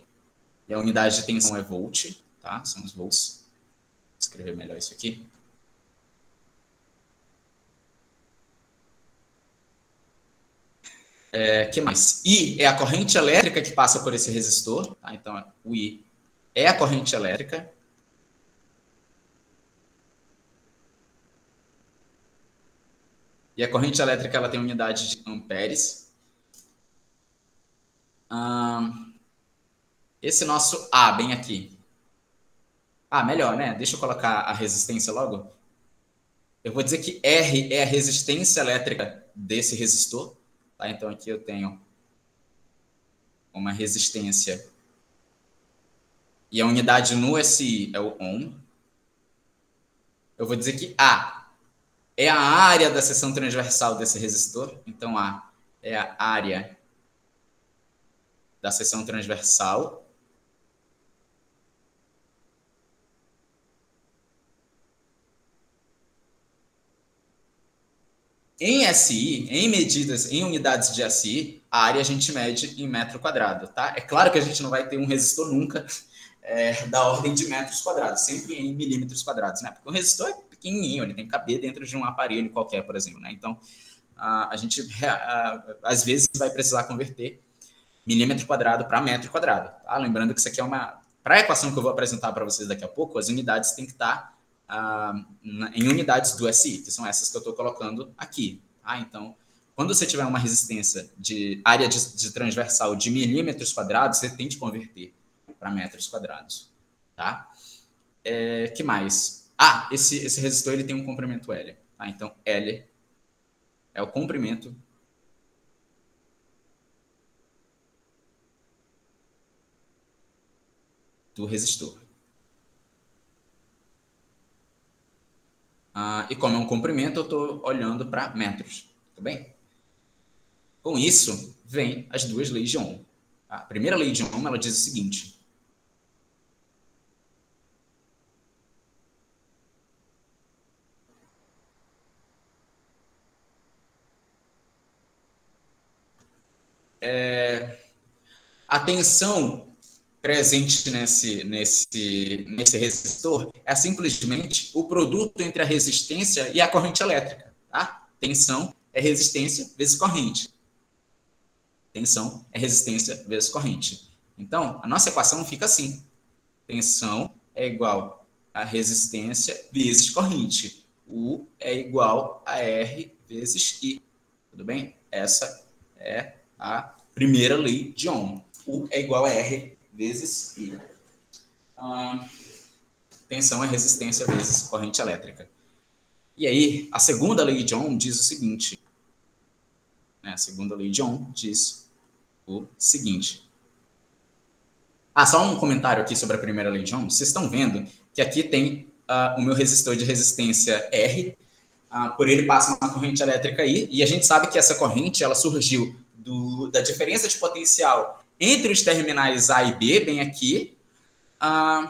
e a unidade de tensão é volt, tá? São os volts. Escrever melhor isso aqui. É, que mais? I é a corrente elétrica que passa por esse resistor. Tá? Então, o I é a corrente elétrica. E a corrente elétrica ela tem unidade de amperes. esse nosso A, bem aqui. Ah, melhor, né? Deixa eu colocar a resistência logo. Eu vou dizer que R é a resistência elétrica desse resistor. Tá? Então, aqui eu tenho uma resistência. E a unidade no SI é o ohm. Eu vou dizer que A é a área da seção transversal desse resistor. Então, A é a área da seção transversal. Em SI, em medidas, em unidades de SI, a área a gente mede em metro quadrado, tá? É claro que a gente não vai ter um resistor nunca é, da ordem de metros quadrados, sempre em milímetros quadrados, né? Porque o resistor é pequenininho, ele tem que caber dentro de um aparelho qualquer, por exemplo, né? Então, a, a gente, [LAUGHS] a, às vezes, vai precisar converter milímetro quadrado para metro quadrado, tá? Lembrando que isso aqui é uma... Para a equação que eu vou apresentar para vocês daqui a pouco, as unidades têm que estar ah, em unidades do SI, que são essas que eu estou colocando aqui. Ah, então, quando você tiver uma resistência de área de, de transversal de milímetros quadrados, você tem que converter para metros quadrados. Tá? É, que mais? Ah, esse, esse resistor ele tem um comprimento L. Tá? Então, L é o comprimento do resistor. Ah, e como é um comprimento, eu estou olhando para metros. Tudo bem? Com isso, vem as duas leis de Ohm. A primeira lei de Ohm ela diz o seguinte. É, a tensão presente nesse, nesse, nesse resistor é simplesmente o produto entre a resistência e a corrente elétrica. Tá? Tensão é resistência vezes corrente. Tensão é resistência vezes corrente. Então, a nossa equação fica assim. Tensão é igual a resistência vezes corrente. U é igual a R vezes I. Tudo bem? Essa é a primeira lei de Ohm. U é igual a R vezes I. Ah, tensão é resistência vezes corrente elétrica. E aí, a segunda lei de Ohm diz o seguinte. Né? A segunda lei de Ohm diz o seguinte. Ah, só um comentário aqui sobre a primeira lei de Ohm. Vocês estão vendo que aqui tem uh, o meu resistor de resistência R, uh, por ele passa uma corrente elétrica I, e a gente sabe que essa corrente ela surgiu do, da diferença de potencial entre os terminais A e B, bem aqui, uh,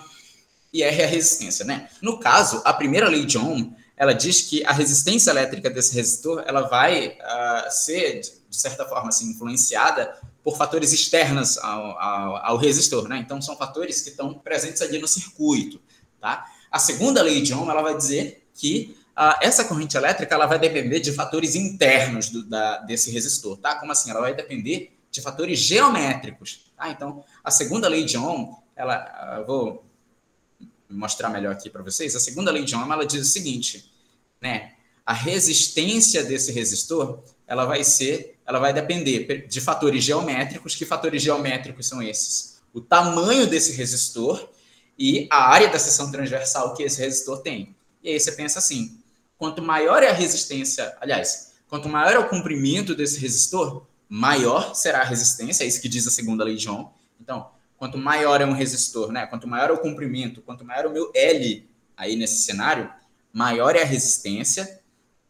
e R é a resistência, né? No caso, a primeira lei de Ohm, ela diz que a resistência elétrica desse resistor, ela vai uh, ser, de certa forma, assim, influenciada por fatores externos ao, ao, ao, resistor, né? Então, são fatores que estão presentes ali no circuito, tá? A segunda lei de Ohm, ela vai dizer que uh, essa corrente elétrica, ela vai depender de fatores internos do, da, desse resistor, tá? Como assim? Ela vai depender de fatores geométricos. Tá? Então, a segunda lei de Ohm, ela, vou mostrar melhor aqui para vocês. A segunda lei de Ohm, ela diz o seguinte, né? A resistência desse resistor, ela vai ser, ela vai depender de fatores geométricos. Que fatores geométricos são esses? O tamanho desse resistor e a área da seção transversal que esse resistor tem. E aí você pensa assim: quanto maior é a resistência, aliás, quanto maior é o comprimento desse resistor, maior será a resistência, é isso que diz a segunda lei de Ohm. Então, quanto maior é um resistor, né? Quanto maior é o comprimento, quanto maior é o meu L aí nesse cenário, maior é a resistência,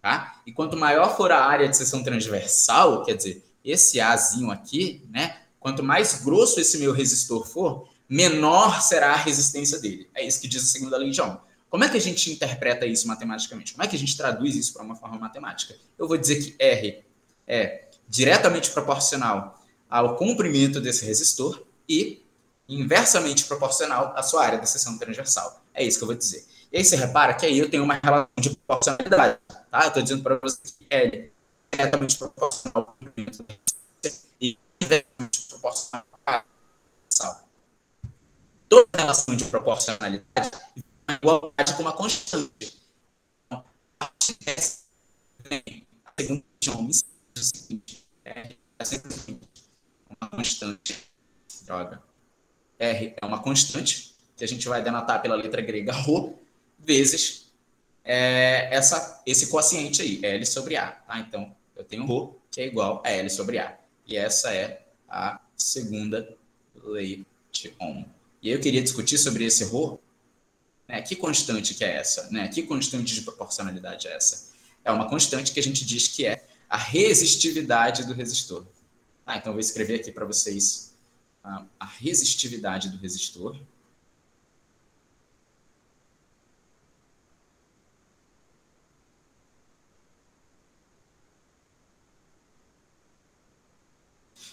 tá? E quanto maior for a área de seção transversal, quer dizer, esse Azinho aqui, né? Quanto mais grosso esse meu resistor for, menor será a resistência dele. É isso que diz a segunda lei de Ohm. Como é que a gente interpreta isso matematicamente? Como é que a gente traduz isso para uma forma matemática? Eu vou dizer que R é diretamente proporcional ao comprimento desse resistor e inversamente proporcional à sua área da seção transversal. É isso que eu vou dizer. E aí você repara que aí eu tenho uma relação de proporcionalidade. Tá? Eu estou dizendo para você que é diretamente proporcional ao comprimento da e inversamente proporcional à transversal. Toda relação de proporcionalidade é igualdade com uma constante. Então, a segunda é o seguinte, é, é sempre uma constante. Droga. R é uma constante, que a gente vai denotar pela letra grega [LAUGHS] ρ, vezes é, essa, esse quociente aí, L sobre A. Tá? Então, eu tenho ρ, que é igual a L sobre A. E essa é a segunda lei de Ohm. E aí eu queria discutir sobre esse ρ. Né? Que constante que é essa? Né? Que constante de proporcionalidade é essa? É uma constante que a gente diz que é a resistividade do resistor. Ah, então, vou escrever aqui para vocês a, a resistividade do resistor.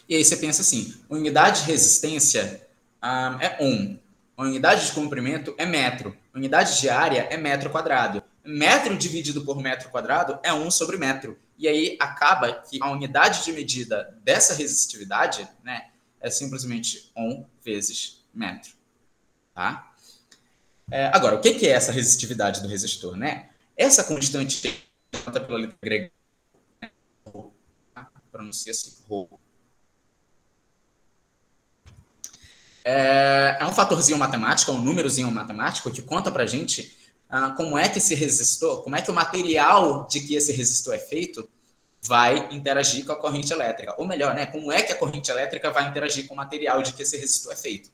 E aí você pensa assim, unidade de resistência ah, é ohm, unidade de comprimento é metro, unidade de área é metro quadrado. Metro dividido por metro quadrado é 1 sobre metro. E aí acaba que a unidade de medida dessa resistividade né, é simplesmente ohm vezes metro. Tá? É, agora, o que é essa resistividade do resistor? Né? Essa constante pela letra grega, né? pronuncia-se rho. É, é um fatorzinho matemático, é um númerozinho matemático que conta para gente como é que esse resistor, como é que o material de que esse resistor é feito vai interagir com a corrente elétrica. Ou melhor, né, como é que a corrente elétrica vai interagir com o material de que esse resistor é feito.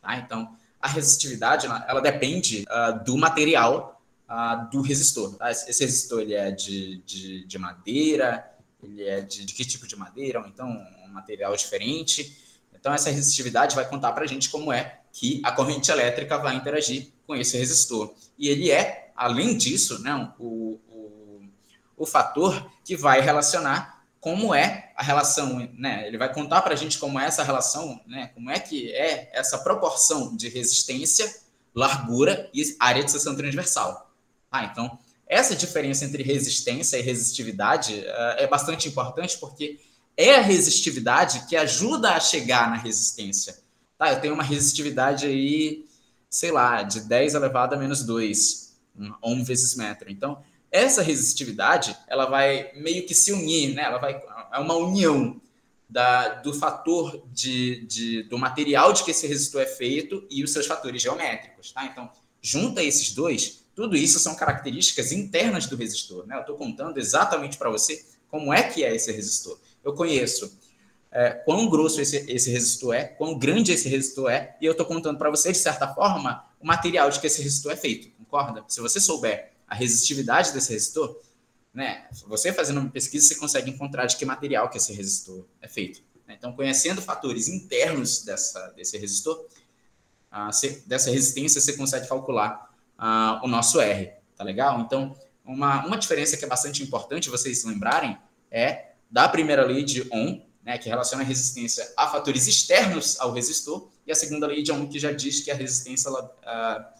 Tá? Então, a resistividade ela depende uh, do material uh, do resistor. Tá? Esse resistor ele é de, de, de madeira, ele é de, de, que tipo de madeira, ou então um material diferente. Então, essa resistividade vai contar para a gente como é que a corrente elétrica vai interagir com esse resistor. E ele é, além disso, né, o, o, o fator que vai relacionar como é a relação, né? Ele vai contar para a gente como é essa relação, né? Como é que é essa proporção de resistência, largura e área de seção transversal. Ah, então essa diferença entre resistência e resistividade uh, é bastante importante porque é a resistividade que ajuda a chegar na resistência. Tá, eu tenho uma resistividade aí, sei lá, de 10 elevado a menos 2, 1 vezes metro. Então, essa resistividade, ela vai meio que se unir, né? Ela vai é uma união da, do fator de, de, do material de que esse resistor é feito e os seus fatores geométricos, tá? Então, junta esses dois, tudo isso são características internas do resistor, né? Eu estou contando exatamente para você como é que é esse resistor eu conheço é, quão grosso esse, esse resistor é, quão grande esse resistor é, e eu estou contando para você, de certa forma, o material de que esse resistor é feito, concorda? Se você souber a resistividade desse resistor, né, você fazendo uma pesquisa, você consegue encontrar de que material que esse resistor é feito. Né? Então, conhecendo fatores internos dessa, desse resistor, dessa resistência, você consegue calcular o nosso R, tá legal? Então, uma, uma diferença que é bastante importante vocês lembrarem é da primeira lei de Ohm, né, que relaciona a resistência a fatores externos ao resistor, e a segunda lei de Ohm, que já diz que a resistência ela,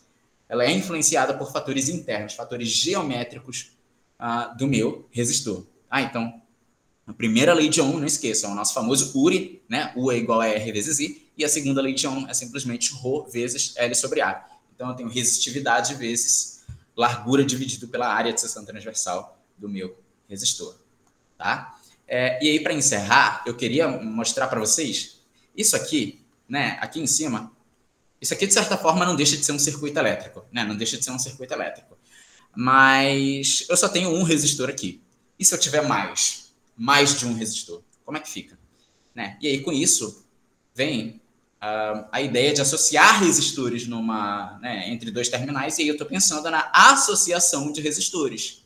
ela é influenciada por fatores internos, fatores geométricos uh, do meu resistor. Ah, então, a primeira lei de Ohm, não esqueçam, é o nosso famoso URI, né? U é igual a R vezes I, e a segunda lei de Ohm é simplesmente Rho vezes L sobre A. Então, eu tenho resistividade vezes largura dividido pela área de seção transversal do meu resistor. Tá? É, e aí, para encerrar, eu queria mostrar para vocês isso aqui, né? Aqui em cima. Isso aqui, de certa forma, não deixa de ser um circuito elétrico, né? Não deixa de ser um circuito elétrico. Mas eu só tenho um resistor aqui. E se eu tiver mais? Mais de um resistor? Como é que fica? Né? E aí, com isso, vem uh, a ideia de associar resistores numa, né, entre dois terminais. E aí eu estou pensando na associação de resistores.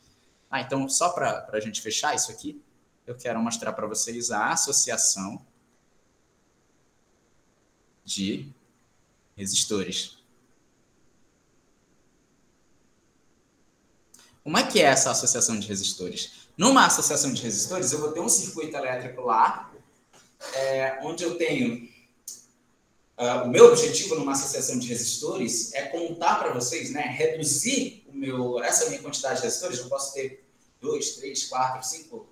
Ah, então, só para a gente fechar isso aqui, eu quero mostrar para vocês a associação de resistores. Como é que é essa associação de resistores? Numa associação de resistores, eu vou ter um circuito elétrico lá, é, onde eu tenho. Uh, o meu objetivo numa associação de resistores é contar para vocês, né, reduzir o meu, essa minha quantidade de resistores. Eu posso ter dois, três, quatro, cinco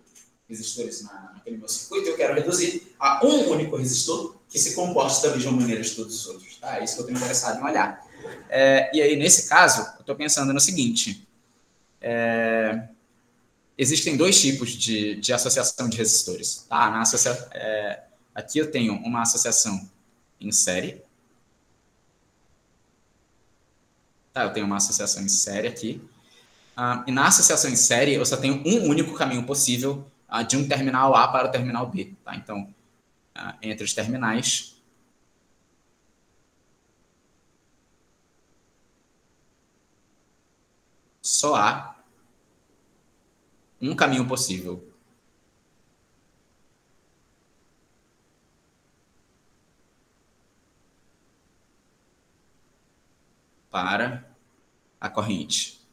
resistores na, naquele meu circuito. Eu quero reduzir a um único resistor que se comporte da mesma maneira de todos os outros. Tá? É isso que eu estou interessado em olhar. É, e aí, nesse caso, eu estou pensando no seguinte. É, existem dois tipos de, de associação de resistores. Tá? Na associa é, aqui eu tenho uma associação em série. Tá, eu tenho uma associação em série aqui. Ah, e na associação em série, eu só tenho um único caminho possível de um terminal A para o terminal B. Tá? Então, ah, entre os terminais, só há um caminho possível. Para a corrente.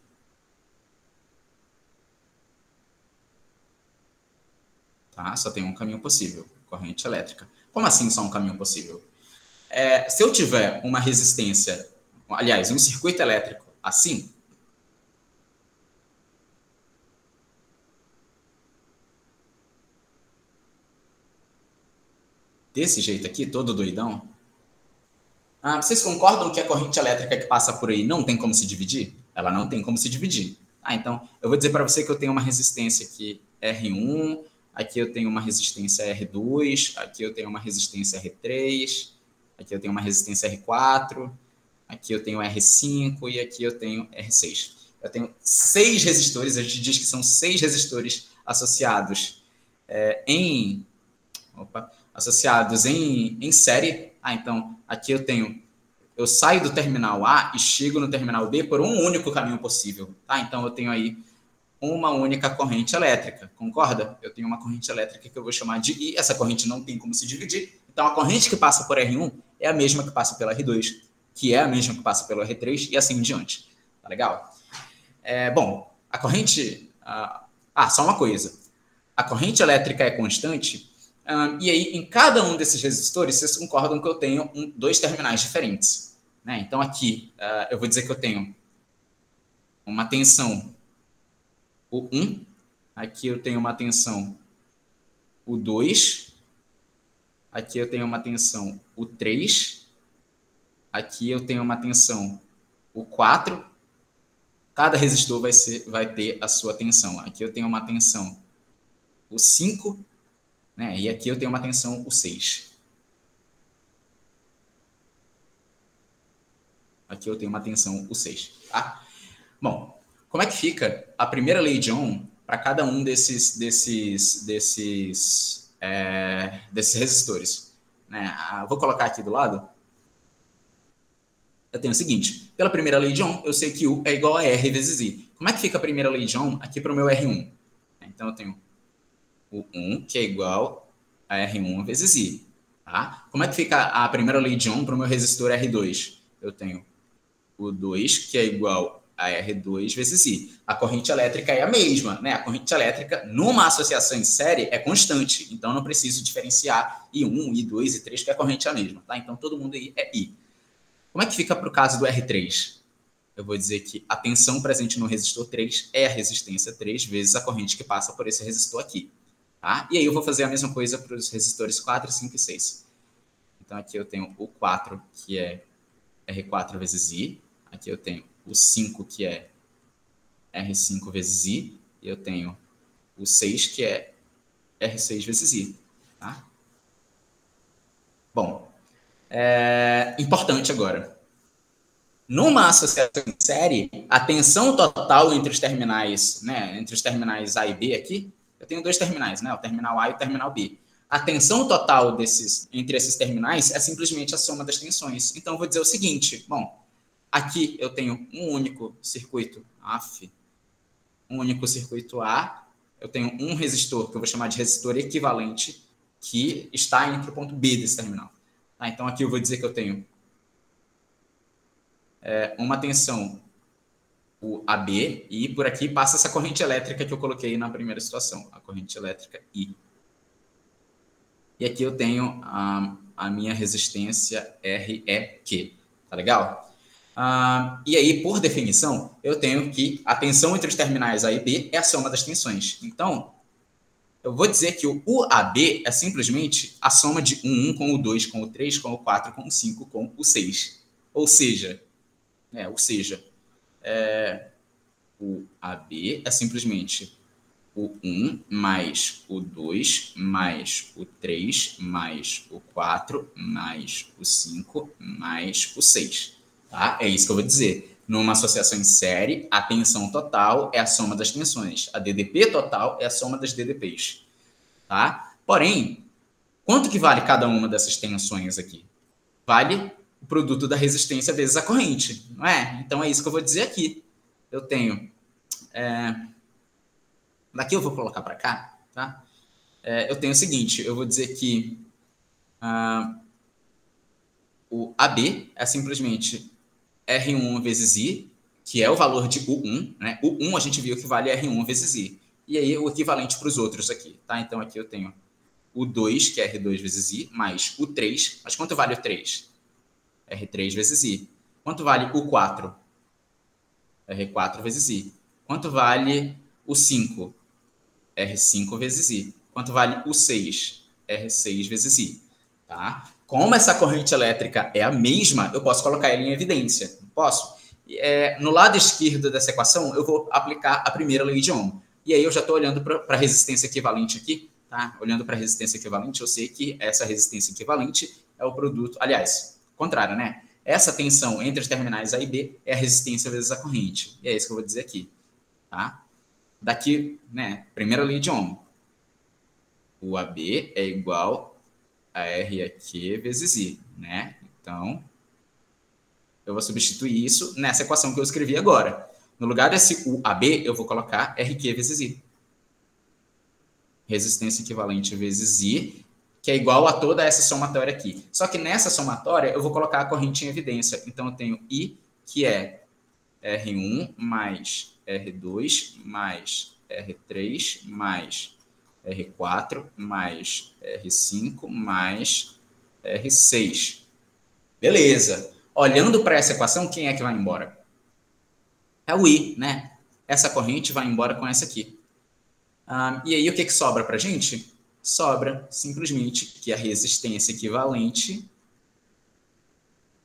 Tá? Só tem um caminho possível, corrente elétrica. Como assim só um caminho possível? É, se eu tiver uma resistência, aliás, um circuito elétrico assim, desse jeito aqui, todo doidão. Ah, vocês concordam que a corrente elétrica que passa por aí não tem como se dividir? Ela não tem como se dividir. Ah, então eu vou dizer para você que eu tenho uma resistência aqui R1, aqui eu tenho uma resistência R2, aqui eu tenho uma resistência R3, aqui eu tenho uma resistência R4, aqui eu tenho R5 e aqui eu tenho R6. Eu tenho seis resistores, a gente diz que são seis resistores associados é, em. Opa, associados em, em série. Ah, então aqui eu tenho, eu saio do terminal A e chego no terminal B por um único caminho possível. Tá? Então eu tenho aí uma única corrente elétrica, concorda? Eu tenho uma corrente elétrica que eu vou chamar de I, essa corrente não tem como se dividir. Então a corrente que passa por R1 é a mesma que passa pela R2, que é a mesma que passa pelo R3 e assim em diante. Tá legal? É, bom, a corrente. Ah, só uma coisa. A corrente elétrica é constante um, e aí, em cada um desses resistores, vocês concordam que eu tenho um, dois terminais diferentes. Né? Então, aqui, uh, eu vou dizer que eu tenho uma tensão o 1, aqui eu tenho uma tensão o 2, aqui eu tenho uma tensão o 3, aqui eu tenho uma tensão o 4, cada resistor vai, ser, vai ter a sua tensão. Aqui eu tenho uma tensão o 5, né? E aqui eu tenho uma tensão o 6. Aqui eu tenho uma tensão o 6. Tá? Bom, como é que fica a primeira lei de Ohm para cada um desses, desses, desses, é, desses resistores? Né? Vou colocar aqui do lado. Eu tenho o seguinte: pela primeira lei de Ohm, eu sei que U é igual a R vezes I. Como é que fica a primeira lei de Ohm aqui para o meu R1? Então eu tenho o 1, que é igual a R1 vezes I. Tá? Como é que fica a primeira lei de Ohm para o meu resistor R2? Eu tenho o 2, que é igual a R2 vezes I. A corrente elétrica é a mesma, né? A corrente elétrica, numa associação em série, é constante. Então, não preciso diferenciar I1, I2, I3, que a corrente é a mesma, tá? Então, todo mundo aí é I. Como é que fica para o caso do R3? Eu vou dizer que a tensão presente no resistor 3 é a resistência 3 vezes a corrente que passa por esse resistor aqui. Tá? E aí eu vou fazer a mesma coisa para os resistores 4, 5 e 6. Então aqui eu tenho o 4, que é R4 vezes I. Aqui eu tenho o 5, que é R5 vezes I. E eu tenho o 6, que é R6 vezes I. Tá? Bom, é importante agora. Numa associação em série, a tensão total entre os terminais, né, entre os terminais A e B aqui, eu tenho dois terminais, né? O terminal A e o terminal B. A tensão total desses, entre esses terminais é simplesmente a soma das tensões. Então, eu vou dizer o seguinte: bom, aqui eu tenho um único circuito AF, um único circuito A, eu tenho um resistor, que eu vou chamar de resistor equivalente, que está entre o ponto B desse terminal. Tá? Então, aqui eu vou dizer que eu tenho é, uma tensão o AB, e por aqui passa essa corrente elétrica que eu coloquei na primeira situação, a corrente elétrica I. E aqui eu tenho a, a minha resistência REQ. Tá legal? Ah, e aí, por definição, eu tenho que a tensão entre os terminais A e B é a soma das tensões. Então, eu vou dizer que o UAB é simplesmente a soma de um 1 com o 2, com o 3, com o 4, com o 5, com o 6. Ou seja, é, ou seja, é, o AB é simplesmente o 1 mais o 2 mais o 3 mais o 4 mais o 5 mais o 6. Tá? É isso que eu vou dizer. Numa associação em série, a tensão total é a soma das tensões. A DDP total é a soma das DDPs. Tá? Porém, quanto que vale cada uma dessas tensões aqui? Vale o produto da resistência vezes a corrente, não é? Então é isso que eu vou dizer aqui. Eu tenho. É... Daqui eu vou colocar para cá, tá? É, eu tenho o seguinte: eu vou dizer que ah, o AB é simplesmente R1 vezes I, que é o valor de U1, né? U1 a gente viu que vale R1 vezes I. E aí o equivalente para os outros aqui, tá? Então aqui eu tenho o 2, que é R2 vezes I, mais o 3. Mas quanto vale o 3? R3 vezes I. Quanto vale o 4? R4 vezes I. Quanto vale o 5? R5 vezes I. Quanto vale o 6? R6 vezes I. Tá? Como essa corrente elétrica é a mesma, eu posso colocar ela em evidência. Posso? É, no lado esquerdo dessa equação, eu vou aplicar a primeira lei de Ohm. E aí eu já estou olhando para a resistência equivalente aqui. Tá? Olhando para a resistência equivalente, eu sei que essa resistência equivalente é o produto. Aliás, contrário, né? Essa tensão entre os terminais A e B é a resistência vezes a corrente. E é isso que eu vou dizer aqui. Tá? Daqui, né? Primeira lei de Ohm. O AB é igual a R aqui vezes I, né? Então, eu vou substituir isso nessa equação que eu escrevi agora. No lugar desse UAB, eu vou colocar RQ vezes I. Resistência equivalente vezes I que é igual a toda essa somatória aqui. Só que nessa somatória eu vou colocar a corrente em evidência. Então eu tenho I, que é R1 mais R2 mais R3 mais R4 mais R5 mais R6. Beleza. Olhando para essa equação, quem é que vai embora? É o I, né? Essa corrente vai embora com essa aqui. Ah, e aí, o que, que sobra para a gente? sobra simplesmente que a resistência equivalente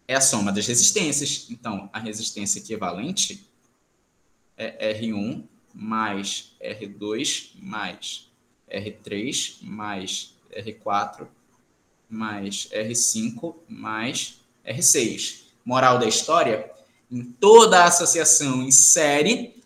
é a soma das resistências. Então, a resistência equivalente é R1 mais R2 mais R3 mais R4 mais R5 mais R6. Moral da história: em toda associação em série,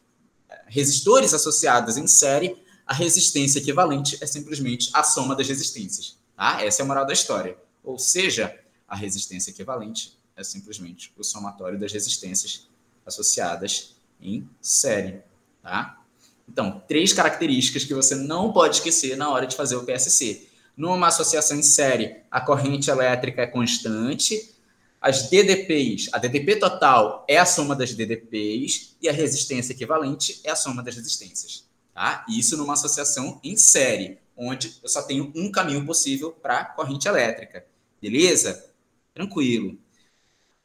resistores associados em série, a resistência equivalente é simplesmente a soma das resistências. Tá? Essa é a moral da história. Ou seja, a resistência equivalente é simplesmente o somatório das resistências associadas em série. Tá? Então, três características que você não pode esquecer na hora de fazer o PSC. Numa associação em série, a corrente elétrica é constante, as DDPs, a DDP total é a soma das DDPs e a resistência equivalente é a soma das resistências. Tá? Isso numa associação em série, onde eu só tenho um caminho possível para corrente elétrica. Beleza? Tranquilo.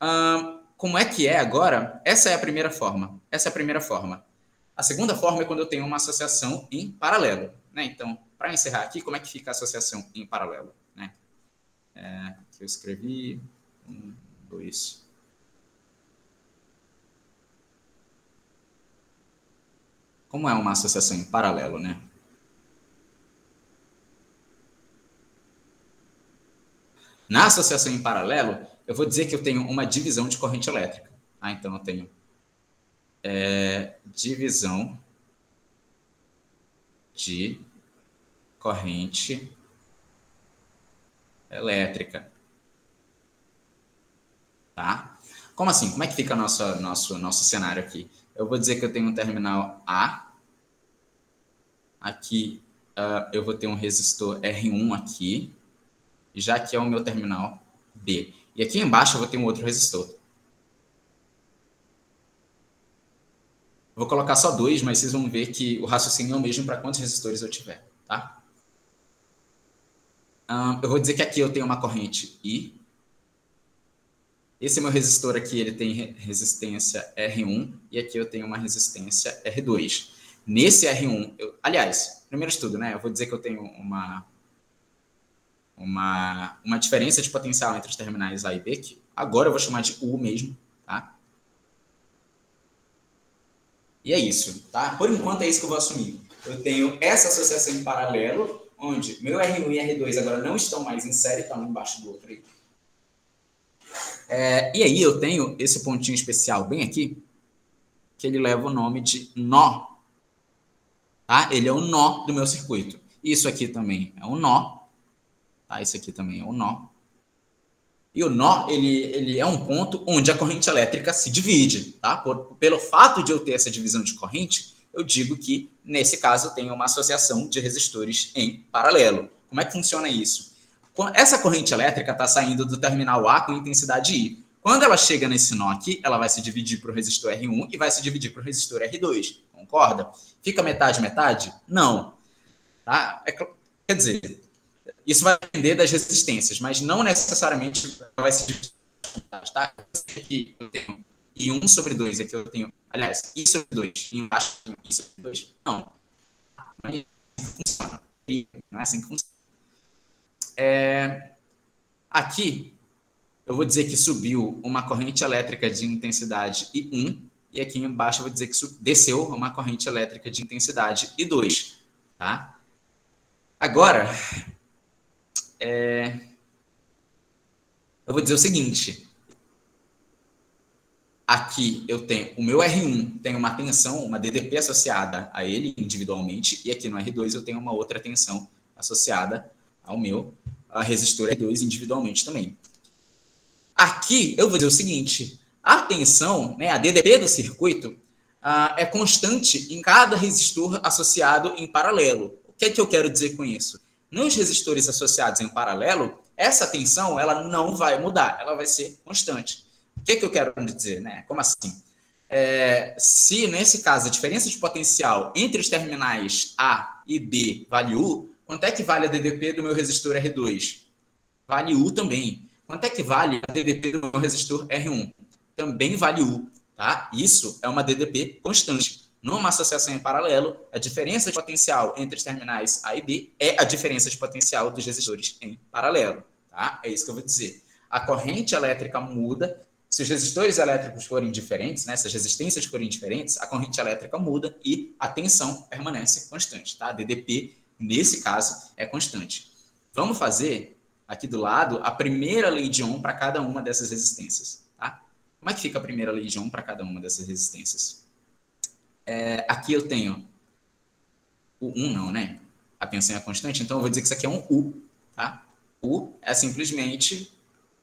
Hum, como é que é agora? Essa é a primeira forma. Essa é a primeira forma. A segunda forma é quando eu tenho uma associação em paralelo. Né? Então, para encerrar aqui, como é que fica a associação em paralelo? Né? É, que eu escrevi. Dois, como é uma associação em paralelo, né? Na associação em paralelo, eu vou dizer que eu tenho uma divisão de corrente elétrica. Ah, então eu tenho é, divisão de corrente elétrica. Tá? Como assim? Como é que fica nosso, nosso, nosso cenário aqui? Eu vou dizer que eu tenho um terminal A Aqui uh, eu vou ter um resistor R1 aqui, já que é o meu terminal B. E aqui embaixo eu vou ter um outro resistor. vou colocar só dois, mas vocês vão ver que o raciocínio é o mesmo para quantos resistores eu tiver, tá? eu vou dizer que aqui eu tenho uma corrente I. Esse meu resistor aqui, ele tem resistência R1 e aqui eu tenho uma resistência R2. Nesse R1, eu, aliás, primeiro de tudo, né? Eu vou dizer que eu tenho uma, uma, uma diferença de potencial entre os terminais A e B, que agora eu vou chamar de U mesmo, tá? E é isso, tá? Por enquanto é isso que eu vou assumir. Eu tenho essa associação em paralelo, onde meu R1 e R2 agora não estão mais em série, estão um embaixo do outro aí. É, e aí eu tenho esse pontinho especial bem aqui, que ele leva o nome de nó Tá? Ele é o nó do meu circuito. Isso aqui também é um nó. Tá? Isso aqui também é um nó. E o nó, ele, ele é um ponto onde a corrente elétrica se divide. Tá? Por, pelo fato de eu ter essa divisão de corrente, eu digo que, nesse caso, eu tenho uma associação de resistores em paralelo. Como é que funciona isso? Essa corrente elétrica está saindo do terminal A com intensidade I. Quando ela chega nesse nó aqui, ela vai se dividir para o resistor R1 e vai se dividir para o resistor R2. Concorda? Fica metade, metade? Não. Tá? É, quer dizer, isso vai depender das resistências, mas não necessariamente vai se dividir. Tá? Aqui eu tenho I1 sobre 2, aqui eu tenho, aliás, I sobre 2, e embaixo I sobre 2. Não. Não é assim que funciona. Não é assim que funciona. É, aqui, eu vou dizer que subiu uma corrente elétrica de intensidade I1, e aqui embaixo eu vou dizer que desceu uma corrente elétrica de intensidade I2. Tá? Agora, é... eu vou dizer o seguinte. Aqui eu tenho o meu R1 tem uma tensão, uma DDP associada a ele individualmente, e aqui no R2 eu tenho uma outra tensão associada ao meu a resistor R2 individualmente também. Aqui eu vou dizer o seguinte: a tensão, né, a DDP do circuito, uh, é constante em cada resistor associado em paralelo. O que é que eu quero dizer com isso? Nos resistores associados em paralelo, essa tensão ela não vai mudar, ela vai ser constante. O que é que eu quero dizer? Né? Como assim? É, se, nesse caso, a diferença de potencial entre os terminais A e B vale U, quanto é que vale a DDP do meu resistor R2? Vale U também. Quanto é que vale a DDP do meu resistor R1? Também vale U, tá? Isso é uma DDP constante. Numa associação em paralelo, a diferença de potencial entre os terminais A e B é a diferença de potencial dos resistores em paralelo, tá? É isso que eu vou dizer. A corrente elétrica muda se os resistores elétricos forem diferentes, né, se as resistências forem diferentes, a corrente elétrica muda e a tensão permanece constante, tá? A DDP, nesse caso, é constante. Vamos fazer aqui do lado a primeira lei de Ohm para cada uma dessas resistências. Tá? Como é que fica a primeira lei de Ohm para cada uma dessas resistências? É, aqui eu tenho o 1 não, né? A tensão é constante, então eu vou dizer que isso aqui é um U. Tá? U é simplesmente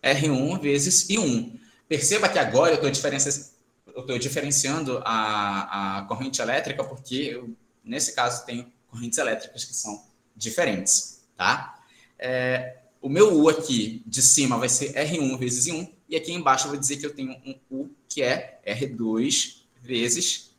R1 vezes I1. Perceba que agora eu estou diferenciando a, a corrente elétrica porque eu, nesse caso, tenho correntes elétricas que são diferentes. Tá? É, o meu U aqui de cima vai ser R1 vezes I1, e aqui embaixo eu vou dizer que eu tenho um U que é R2 vezes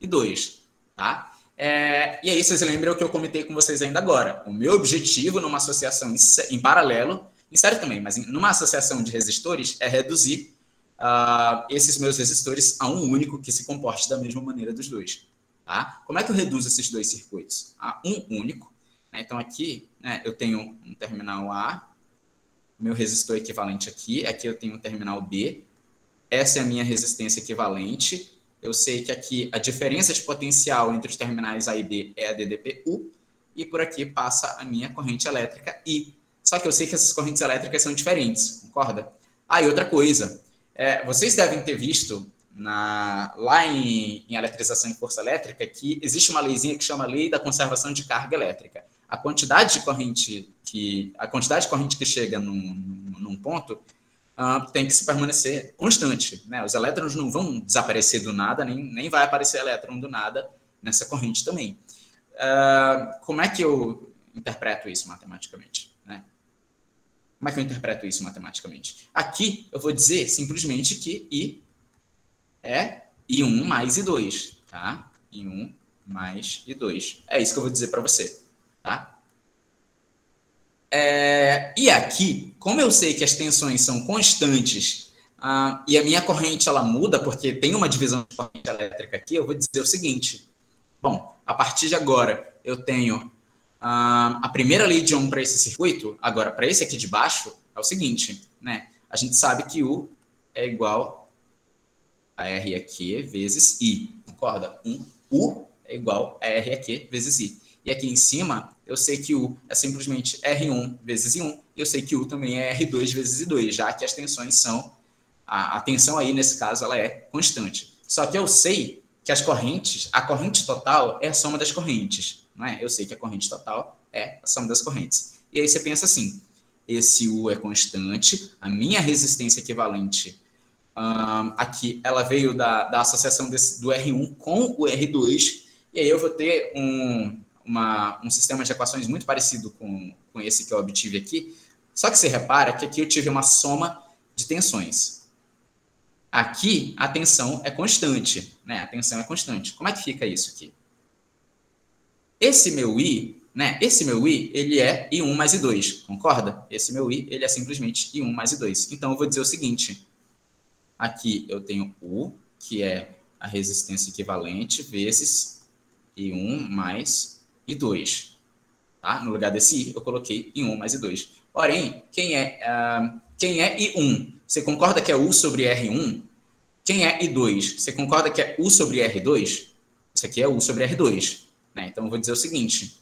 I2, tá? É, e aí vocês lembram o que eu comentei com vocês ainda agora. O meu objetivo numa associação em, em paralelo, em série também, mas em, numa associação de resistores, é reduzir uh, esses meus resistores a um único que se comporte da mesma maneira dos dois. Tá? Como é que eu reduzo esses dois circuitos? A um único né? Então, aqui né, eu tenho um terminal A, meu resistor equivalente aqui, aqui eu tenho um terminal B, essa é a minha resistência equivalente, eu sei que aqui a diferença de potencial entre os terminais A e B é a DDPU, e por aqui passa a minha corrente elétrica I. Só que eu sei que essas correntes elétricas são diferentes, concorda? Ah, e outra coisa, é, vocês devem ter visto na, lá em, em eletrização e força elétrica que existe uma leizinha que chama Lei da Conservação de Carga Elétrica a quantidade de corrente que a quantidade de corrente que chega num, num ponto uh, tem que se permanecer constante. Né? Os elétrons não vão desaparecer do nada, nem, nem vai aparecer elétron do nada nessa corrente também. Uh, como é que eu interpreto isso matematicamente? Né? Como é que eu interpreto isso matematicamente? Aqui eu vou dizer simplesmente que I é I1 mais I2. tá? I1 mais I2. É isso que eu vou dizer para você, tá? É, e aqui, como eu sei que as tensões são constantes uh, e a minha corrente ela muda porque tem uma divisão de corrente elétrica aqui, eu vou dizer o seguinte. Bom, a partir de agora eu tenho uh, a primeira lei de Ohm para esse circuito. Agora, para esse aqui de baixo, é o seguinte, né? A gente sabe que U é igual a R aqui vezes I, concorda? Um U é igual a R aqui vezes I. E aqui em cima, eu sei que U é simplesmente R1 vezes I1, e eu sei que U também é R2 vezes I2, já que as tensões são, a, a tensão aí, nesse caso, ela é constante. Só que eu sei que as correntes, a corrente total é a soma das correntes, não é? Eu sei que a corrente total é a soma das correntes. E aí você pensa assim, esse U é constante, a minha resistência equivalente um, aqui, ela veio da, da associação desse, do R1 com o R2, e aí eu vou ter um, uma, um sistema de equações muito parecido com, com esse que eu obtive aqui, só que você repara que aqui eu tive uma soma de tensões. Aqui, a tensão é constante, né? A tensão é constante. Como é que fica isso aqui? Esse meu I, né? Esse meu I, ele é I1 mais I2, concorda? Esse meu I, ele é simplesmente I1 mais I2. Então, eu vou dizer o seguinte. Aqui eu tenho U, que é a resistência equivalente, vezes I1 mais I2. Tá? No lugar desse I, eu coloquei I1 mais I2. Porém, quem é, uh, quem é I1? Você concorda que é U sobre R1? Quem é I2? Você concorda que é U sobre R2? Isso aqui é U sobre R2. Né? Então, eu vou dizer o seguinte.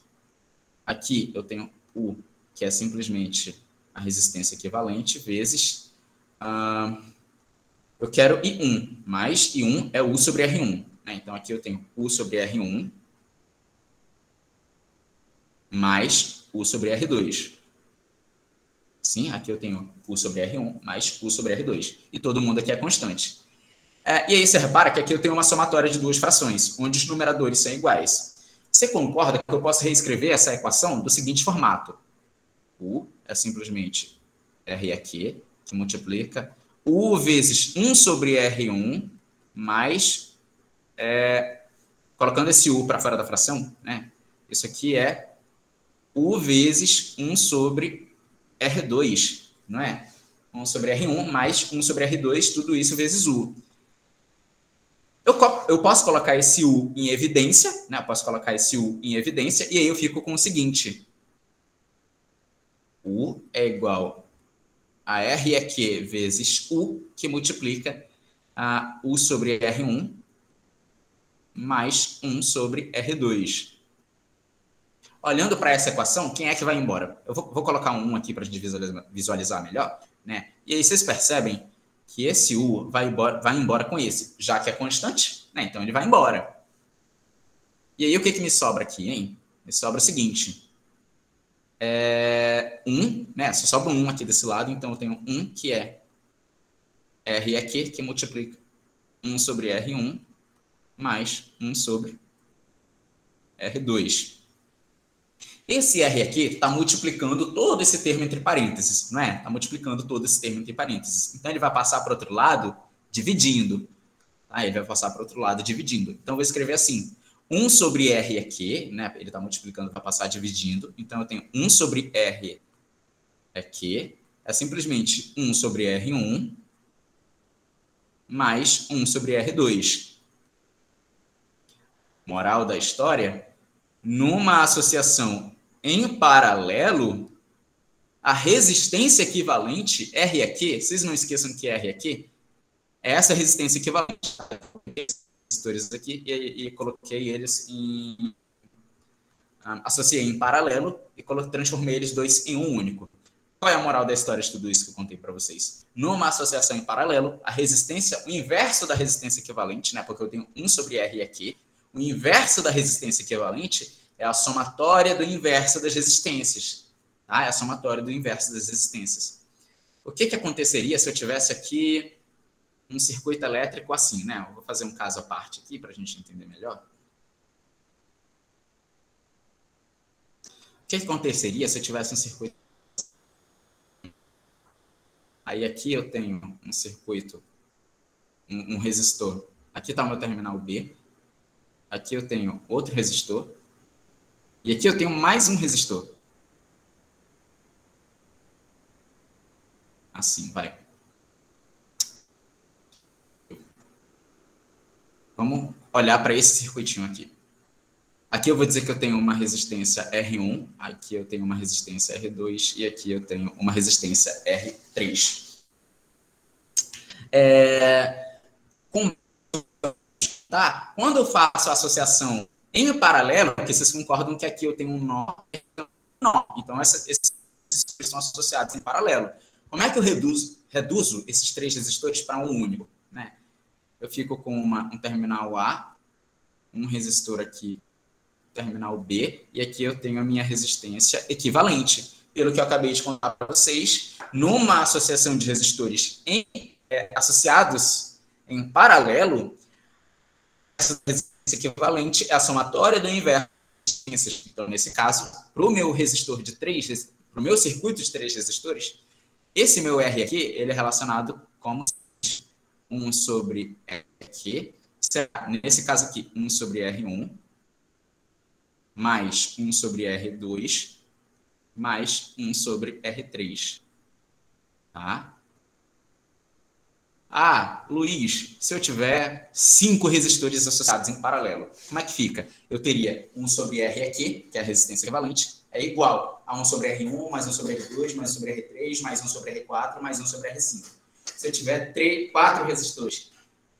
Aqui eu tenho U, que é simplesmente a resistência equivalente, vezes... Uh, eu quero I1, mais I1 é U sobre R1. Né? Então, aqui eu tenho U sobre R1 mais U sobre R2. Sim, aqui eu tenho U sobre R1 mais U sobre R2. E todo mundo aqui é constante. É, e aí você repara que aqui eu tenho uma somatória de duas frações, onde os numeradores são iguais. Você concorda que eu posso reescrever essa equação do seguinte formato? U é simplesmente R aqui, que multiplica U vezes 1 sobre R1 mais, é, colocando esse U para fora da fração, né? Isso aqui é U vezes 1 sobre R2, não é? 1 sobre R1 mais 1 sobre R2, tudo isso vezes U. Eu, eu posso colocar esse U em evidência, né? Eu posso colocar esse U em evidência, e aí eu fico com o seguinte. U é igual a R é Q vezes U, que multiplica a U sobre R1 mais 1 sobre R2. Olhando para essa equação, quem é que vai embora? Eu vou, vou colocar um 1 aqui para a gente visualizar, melhor. Né? E aí vocês percebem que esse U vai embora, vai embora com esse, já que é constante, né? então ele vai embora. E aí o que, que me sobra aqui, hein? Me sobra o seguinte. É, 1, né? Só sobra um aqui desse lado, então eu tenho 1 que é R aqui, que multiplica 1 sobre R1 mais 1 sobre R2. Esse R aqui está multiplicando todo esse termo entre parênteses, não é? Está multiplicando todo esse termo entre parênteses. Então, ele vai passar para o outro lado dividindo. Tá? Ele vai passar para o outro lado dividindo. Então, eu vou escrever assim. 1 sobre R aqui, né? Ele está multiplicando para passar dividindo. Então, eu tenho 1 sobre R aqui. É simplesmente 1 sobre R1 mais 1 sobre R2. Moral da história, numa associação em paralelo, a resistência equivalente, R aqui, vocês não esqueçam que R aqui, é essa resistência equivalente. Resistores aqui e, e coloquei eles em. Ah, associei em paralelo e transformei eles dois em um único. Qual é a moral da história de tudo isso que eu contei para vocês? Numa associação em paralelo, a resistência, o inverso da resistência equivalente, né? Porque eu tenho 1 sobre R aqui, o inverso da resistência equivalente é a somatória do inverso das resistências. Tá? É a somatória do inverso das resistências. O que, que aconteceria se eu tivesse aqui um circuito elétrico assim, né? Eu vou fazer um caso à parte aqui para a gente entender melhor. O que, aconteceria se eu tivesse um circuito Aí aqui eu tenho um circuito, um, um resistor. Aqui está o meu terminal B. aqui eu tenho outro resistor, e aqui eu tenho mais um resistor. Assim, vai. Vamos olhar para esse circuitinho aqui. Aqui eu vou dizer que eu tenho uma resistência R1, aqui eu tenho uma resistência R2 e aqui eu tenho uma resistência R3. É, com, tá? Quando eu faço a associação em paralelo, porque vocês concordam que aqui eu tenho um nó, nó. então essa, esses são associados em paralelo. Como é que eu reduzo, reduzo esses três resistores para um único? Eu fico com uma, um terminal A, um resistor aqui, terminal B, e aqui eu tenho a minha resistência equivalente. Pelo que eu acabei de contar para vocês, numa associação de resistores em, é, associados em paralelo, essa resistência equivalente é a somatória do inverso então, nesse caso, para o meu resistor de três, para o meu circuito de três resistores, esse meu R aqui, ele é relacionado como 1 sobre R aqui, nesse caso aqui, 1 sobre R1, mais 1 sobre R2, mais 1 sobre R3. Tá? Ah, Luiz, se eu tiver cinco resistores associados em paralelo, como é que fica? Eu teria 1 sobre R aqui, que é a resistência equivalente, é igual a 1 sobre R1, mais 1 sobre R2, mais 1 sobre R3, mais 1 sobre R4, mais 1 sobre R5. Se eu tiver 3, 4 resistores,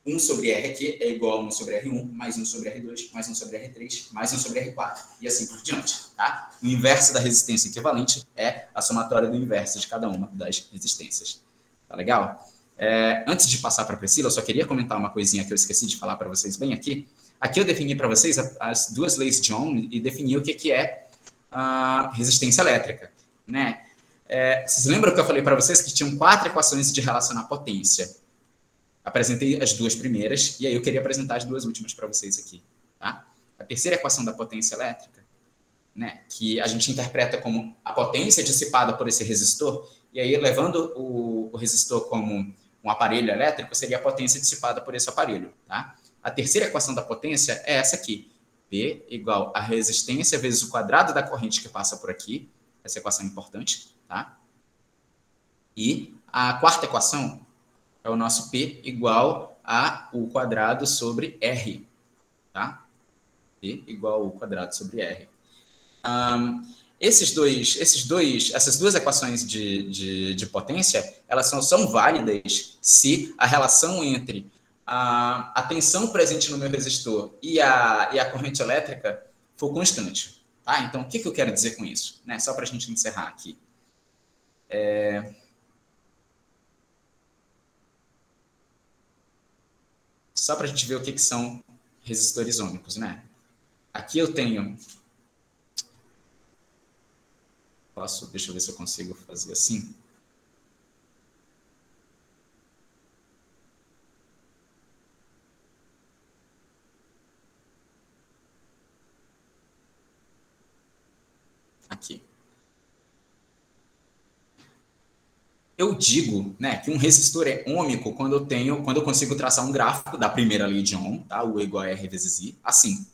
1 sobre R aqui é igual a 1 sobre R1, mais 1 sobre R2, mais 1 sobre R3, mais 1 sobre R4, e assim por diante. Tá? O inverso da resistência equivalente é a somatória do inverso de cada uma das resistências. Tá legal? É, antes de passar para a Priscila, eu só queria comentar uma coisinha que eu esqueci de falar para vocês bem aqui. Aqui eu defini para vocês as duas leis de Ohm e defini o que, que é a resistência elétrica. Né? É, vocês lembram que eu falei para vocês que tinham quatro equações de relacionar potência? Apresentei as duas primeiras e aí eu queria apresentar as duas últimas para vocês aqui. Tá? A terceira equação da potência elétrica, né, que a gente interpreta como a potência dissipada por esse resistor, e aí levando o, o resistor como um aparelho elétrico seria a potência dissipada por esse aparelho. Tá? A terceira equação da potência é essa aqui. P igual a resistência vezes o quadrado da corrente que passa por aqui. Essa equação é importante. Tá? E a quarta equação é o nosso P igual a o quadrado sobre R. Tá? P igual ao quadrado sobre R. Um, esses dois, esses dois, essas duas equações de, de, de potência, elas são, são válidas se a relação entre a, a tensão presente no meu resistor e a, e a corrente elétrica for constante. Tá? Então, o que, que eu quero dizer com isso? Né? Só para a gente encerrar aqui. É... Só para a gente ver o que, que são resistores ômicos. Né? Aqui eu tenho Posso, deixa eu ver se eu consigo fazer assim. Aqui. Eu digo né, que um resistor é ômico quando eu tenho, quando eu consigo traçar um gráfico da primeira lei de Ohm, tá? E igual a R vezes I, assim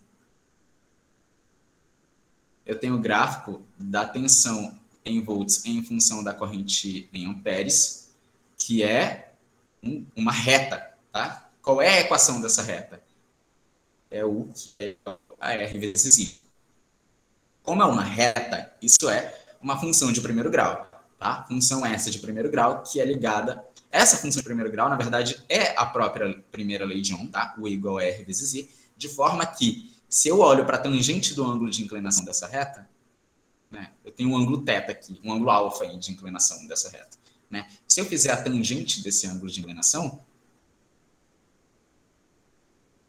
eu tenho o gráfico da tensão em volts em função da corrente em amperes, que é um, uma reta, tá? Qual é a equação dessa reta? É o que é a R vezes I. Como é uma reta, isso é uma função de primeiro grau, tá? Função essa de primeiro grau que é ligada essa função de primeiro grau, na verdade, é a própria primeira lei de Ohm, tá? O igual a R vezes I, de forma que se eu olho para a tangente do ângulo de inclinação dessa reta, né, eu tenho um ângulo θ aqui, um ângulo alfa de inclinação dessa reta. Né? Se eu fizer a tangente desse ângulo de inclinação,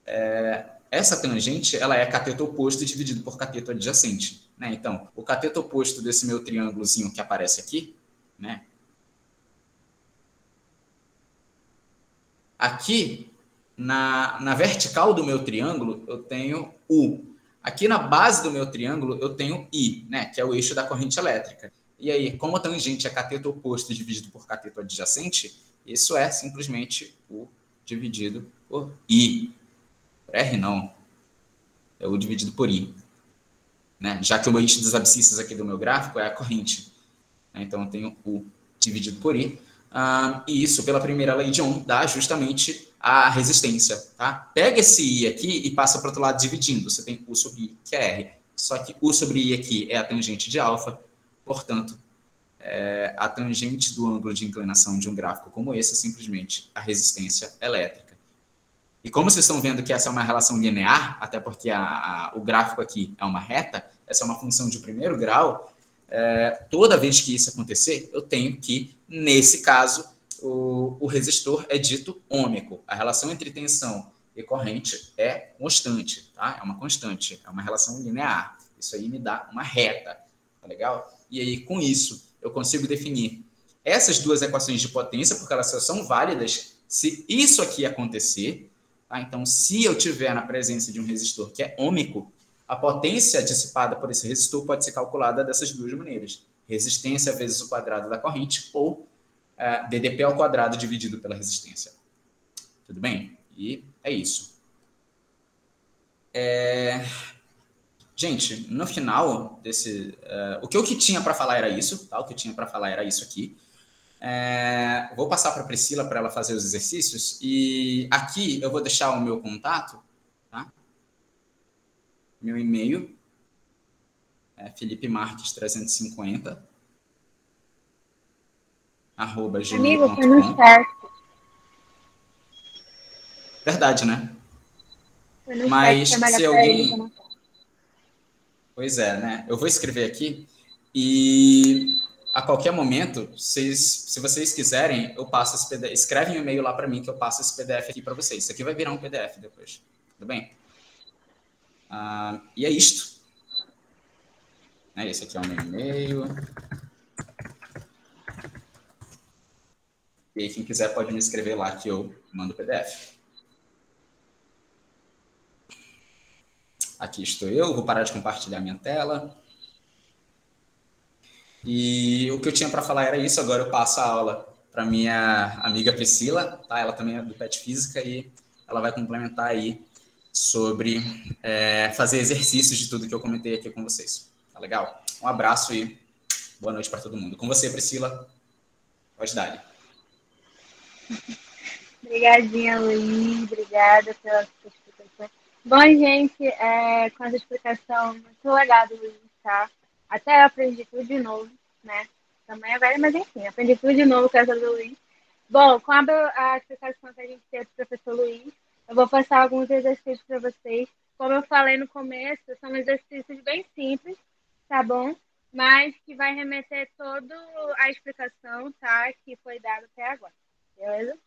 é, essa tangente ela é cateto oposto dividido por cateto adjacente. Né? Então, o cateto oposto desse meu triângulozinho que aparece aqui, né? aqui na, na vertical do meu triângulo, eu tenho U. Aqui na base do meu triângulo, eu tenho I, né, que é o eixo da corrente elétrica. E aí, como a tangente é cateto oposto dividido por cateto adjacente, isso é simplesmente U dividido por I. R não. é o dividido por I. Né? Já que o eixo das abscissas aqui do meu gráfico é a corrente. Né? Então, eu tenho U dividido por I. Ah, e isso, pela primeira lei de Ohm, dá justamente a resistência. Tá? Pega esse I aqui e passa para o outro lado dividindo. Você tem U sobre I, que é R. Só que U sobre I aqui é a tangente de alfa, portanto, é, a tangente do ângulo de inclinação de um gráfico como esse é simplesmente a resistência elétrica. E como vocês estão vendo que essa é uma relação linear, até porque a, a, o gráfico aqui é uma reta, essa é uma função de primeiro grau, é, toda vez que isso acontecer, eu tenho que, nesse caso, o, o resistor é dito ômico. A relação entre tensão e corrente é constante, tá? É uma constante, é uma relação linear. Isso aí me dá uma reta, tá legal? E aí, com isso, eu consigo definir essas duas equações de potência, porque elas só são válidas se isso aqui acontecer. Tá? Então, se eu tiver na presença de um resistor que é ômico, a potência dissipada por esse resistor pode ser calculada dessas duas maneiras. Resistência vezes o quadrado da corrente ou uh, DDP ao quadrado dividido pela resistência. Tudo bem? E é isso. É... Gente, no final desse. Uh, o que eu que tinha para falar era isso, tá? O que eu tinha para falar era isso aqui. É, vou passar para a Priscila para ela fazer os exercícios. E aqui eu vou deixar o meu contato? Meu e-mail é Felipe Marques 350 arroba Amigo, foi no certo. Verdade, né? Foi no Mas se alguém. Pois é, né? Eu vou escrever aqui e a qualquer momento, vocês, se vocês quiserem, eu passo esse PDF. Escreve um e-mail lá para mim que eu passo esse PDF aqui para vocês. Isso aqui vai virar um PDF depois. Tudo bem? Ah, e é isto. É, esse aqui é o meu e-mail. E aí, quem quiser pode me escrever lá que eu mando o PDF. Aqui estou eu, vou parar de compartilhar minha tela. E o que eu tinha para falar era isso, agora eu passo a aula para minha amiga Priscila, tá? Ela também é do PET Física e ela vai complementar aí sobre é, fazer exercícios de tudo que eu comentei aqui com vocês. Tá legal? Um abraço e boa noite para todo mundo. Com você, Priscila. Pode dar. [LAUGHS] Obrigadinha, Luiz. Obrigada pela sua Bom, gente, é, com essa explicação muito legal do Luiz, tá? Até aprendi tudo de novo, né? Também é velho, mas enfim, aprendi tudo de novo com essa do Luiz. Bom, com a, a explicação que a gente teve do professor Luiz, eu vou passar alguns exercícios para vocês. Como eu falei no começo, são exercícios bem simples, tá bom? Mas que vai remeter toda a explicação, tá? Que foi dada até agora, beleza?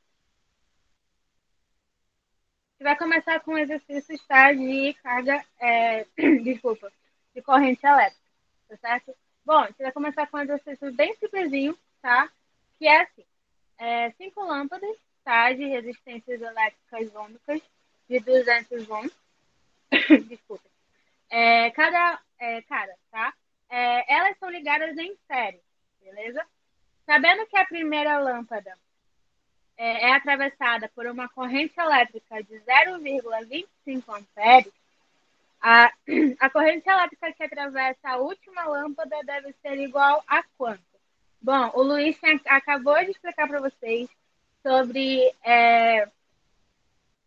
Você vai começar com exercícios tá, de carga, é, [CLEARS THROAT] desculpa, de corrente elétrica, tá certo? Bom, você vai começar com um exercício bem simplesinho, tá? Que é assim, é, cinco lâmpadas? De resistências elétricas ômicas de 200 ohms, [LAUGHS] desculpa. É, cada, é, cara, tá? É, elas são ligadas em série, beleza? Sabendo que a primeira lâmpada é, é atravessada por uma corrente elétrica de 0,25 amperes, a, [CLEARS THROAT] a corrente elétrica que atravessa a última lâmpada deve ser igual a quanto? Bom, o Luiz acabou de explicar para vocês sobre é,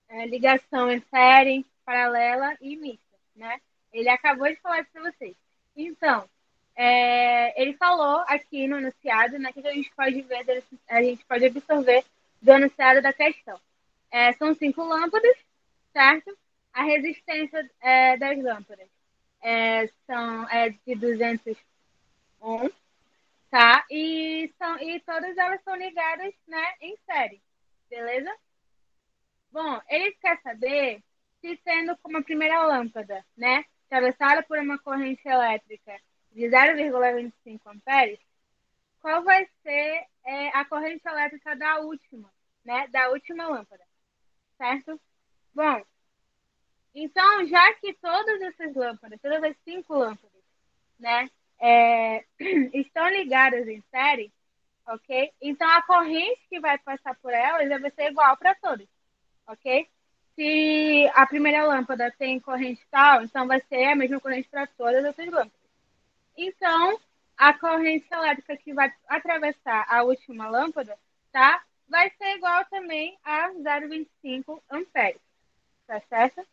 é, ligação em série, paralela e mista, né? Ele acabou de falar isso para vocês. Então, é, ele falou aqui no enunciado, né, que a gente pode ver, a gente pode absorver do enunciado da questão. É, são cinco lâmpadas, certo? A resistência é, das lâmpadas é, são, é de 200 ohms, tá? E, são, e todas elas são ligadas né, em série, beleza? Bom, eles querem saber se sendo como a primeira lâmpada, né, atravessada por uma corrente elétrica de 0,25 amperes, qual vai ser é, a corrente elétrica da última, né? Da última lâmpada, certo? Bom, então, já que todas essas lâmpadas, todas as cinco lâmpadas, né, é, [CLEARS THROAT] estão ligadas em série, ok? Então, a corrente que vai passar por elas vai ser igual para todas, ok? se a primeira lâmpada tem corrente tal, então vai ser a mesma corrente para todas as outras lâmpadas. Então, a corrente elétrica que vai atravessar a última lâmpada, tá? Vai ser igual também a 0,25 amperes. Tá certo?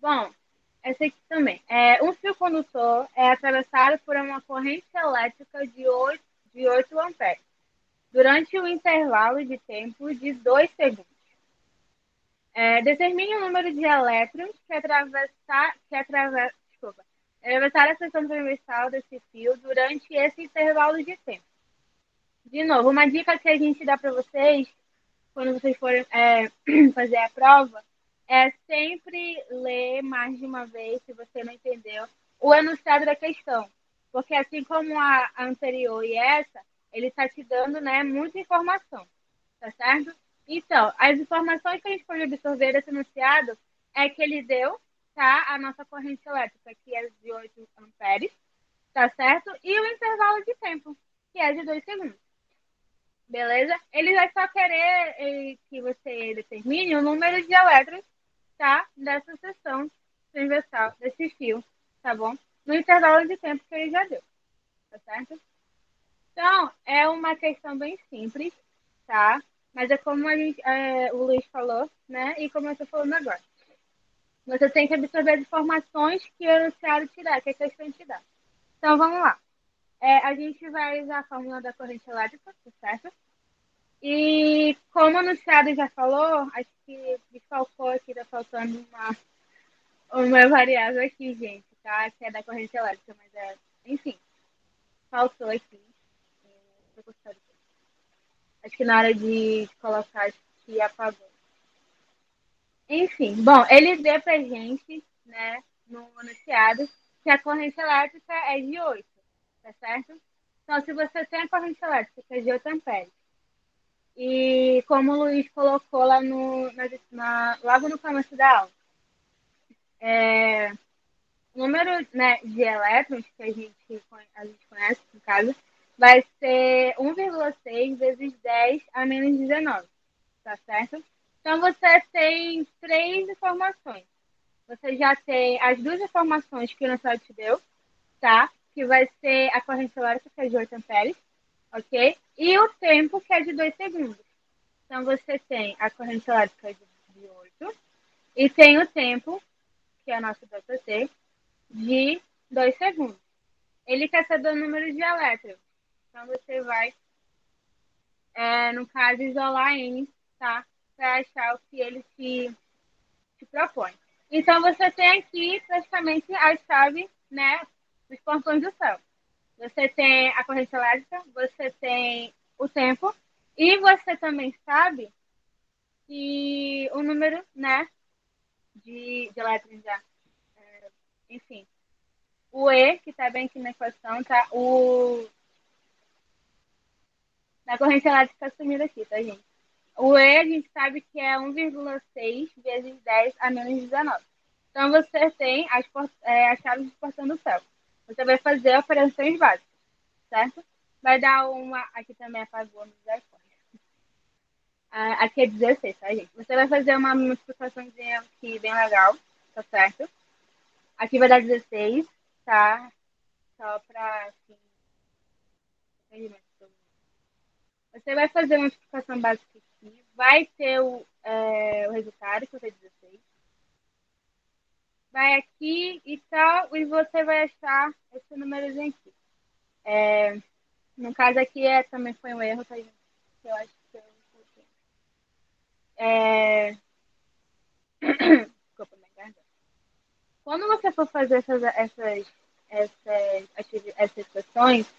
Bom, essa aqui também. É, um fio condutor é atravessado por uma corrente elétrica de 8, de 8 amperes durante o intervalo de tempo de 2 segundos. É, determine o número de elétrons que atravessar, que atravessa, desculpa, atravessar a seção transversal desse fio durante esse intervalo de tempo. De novo, uma dica que a gente dá para vocês, quando vocês forem é, [CLEARS THROAT] fazer a prova, é sempre ler mais de uma vez, se você não entendeu, o enunciado da questão. Porque assim como a anterior e essa, ele está te dando né, muita informação, tá certo? Então, as informações que a gente pode absorver desse enunciado é que ele deu tá, a nossa corrente elétrica, que é de 8 amperes, tá certo? E o intervalo de tempo, que é de 2 segundos. Beleza? Ele vai só querer eh, que você determine o número de elétrons, tá? Dessa seção transversal, desse fio, tá bom? No intervalo de tempo que ele já deu, tá certo? Então, é uma questão bem simples, tá? Mas é como a gente, é, o Luiz falou, né? E como eu estou falando agora. Você tem que absorver as informações que o enunciado te dá, que a questão te dá. Então, vamos lá. É, a gente vai usar a fórmula da corrente elétrica, tá certo? E como o enunciado já falou, acho que desfalcou aqui, tá faltando uma, uma variável aqui, gente, tá? Que é da corrente elétrica, mas é, enfim, faltou aqui. Acho que na hora de colocar, acho que apagou. Enfim, bom, ele deu pra gente, né, no anunciado, que a corrente elétrica é de 8, tá certo? Então, se você tem a corrente elétrica que é de 8 amperes, e como o Luiz colocou lá no, na, na, logo no começo da aula, é, o número né, de elétrons que a gente, a gente conhece, no caso, vai ser 1,6 vezes 10 a menos 19, tá certo? Então, você tem três informações. Você já tem as duas informações que o nosso te deu, tá? Que vai ser a corrente elétrica, é de 8 amperes, ok? E o tempo, que é de 2 segundos. Então, você tem a corrente elétrica de 8 e tem o tempo, que é o nosso DT, de 2 segundos. Ele quer saber o número de elétrons. Então, você vai, é, no caso, isolar N, tá? Para achar o que ele te, propõe. Então, você tem aqui praticamente a chave, né, dos portões do céu. Você tem a corrente elétrica, você tem o tempo, e você também sabe que o número, né, de, de elétrons já, é, enfim, o E, que está bem aqui na equação, tá? O na corrente elétrica sumida aqui, tá, gente? O E a gente sabe que é 1,6 vezes 10 a menos 19. Então você tem as, é, as chaves de portão do céu. Você vai fazer operações básicas, certo? Vai dar uma. Aqui também apagou no telefone. Aqui é 16, tá, gente? Você vai fazer uma multiplicaçãozinha aqui bem legal, tá certo? Aqui vai dar 16, tá? Só pra, assim. Você vai fazer uma multiplicação básica aqui, vai ter o, é, o resultado, que vai 16. Vai aqui e tal, e você vai achar esse número aqui. É, no caso aqui é, também foi um erro, tá, gente? Eu acho que eu é... [COUGHS] Desculpa, minha garganta. Quando você for fazer essas, essas, essas, essas questões,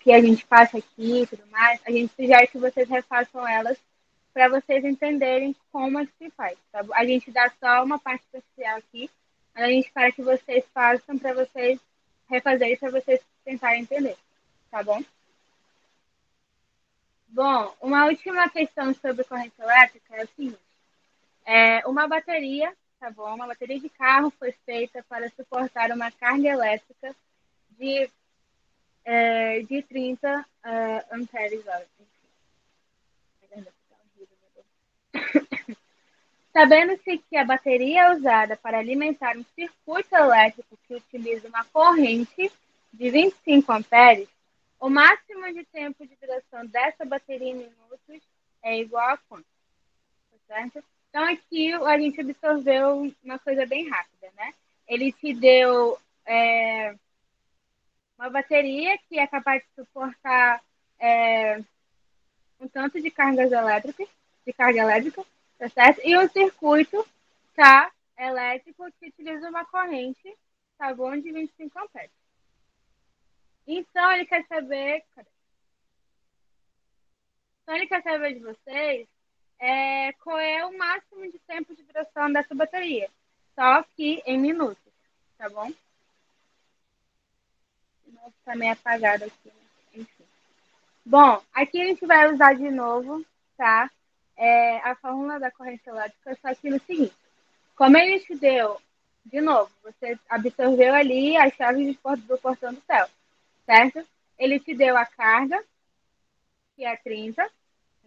que a gente passa aqui e tudo mais, a gente sugere que vocês refaçam elas para vocês entenderem como é que se faz. Tá? A gente dá só uma parte especial aqui, a gente espera que vocês façam para vocês refazerem, para vocês tentarem entender, tá bom? Bom, uma última questão sobre corrente elétrica é o seguinte. É, uma bateria, tá bom? Uma bateria de carro foi feita para suportar uma carga elétrica de é, de 30 uh, amperes hora. [LAUGHS] Sabendo-se que a bateria é usada para alimentar um circuito elétrico que utiliza uma corrente de 25 amperes, o máximo de tempo de duração dessa bateria em minutos é igual a quanto? Tá certo? Então, aqui a gente absorveu uma coisa bem rápida, né? Ele te deu é, uma bateria que é capaz de suportar é, um tanto de cargas elétricas, de carga elétrica, tá certo? E um circuito, tá, elétrico que utiliza uma corrente, tá bom, de 25 amperes. Então, ele quer saber... Então, ele quer saber de vocês é, qual é o máximo de tempo de duração dessa bateria. Só que em minutos, tá bom? Tá meio apagado aqui, né? enfim. Bom, aqui a gente vai usar de novo, tá? É, a fórmula da corrente elétrica, só que no seguinte. Como ele te deu, de novo, você absorveu ali as chaves do portão do céu, certo? Ele te deu a carga, que é 30, tá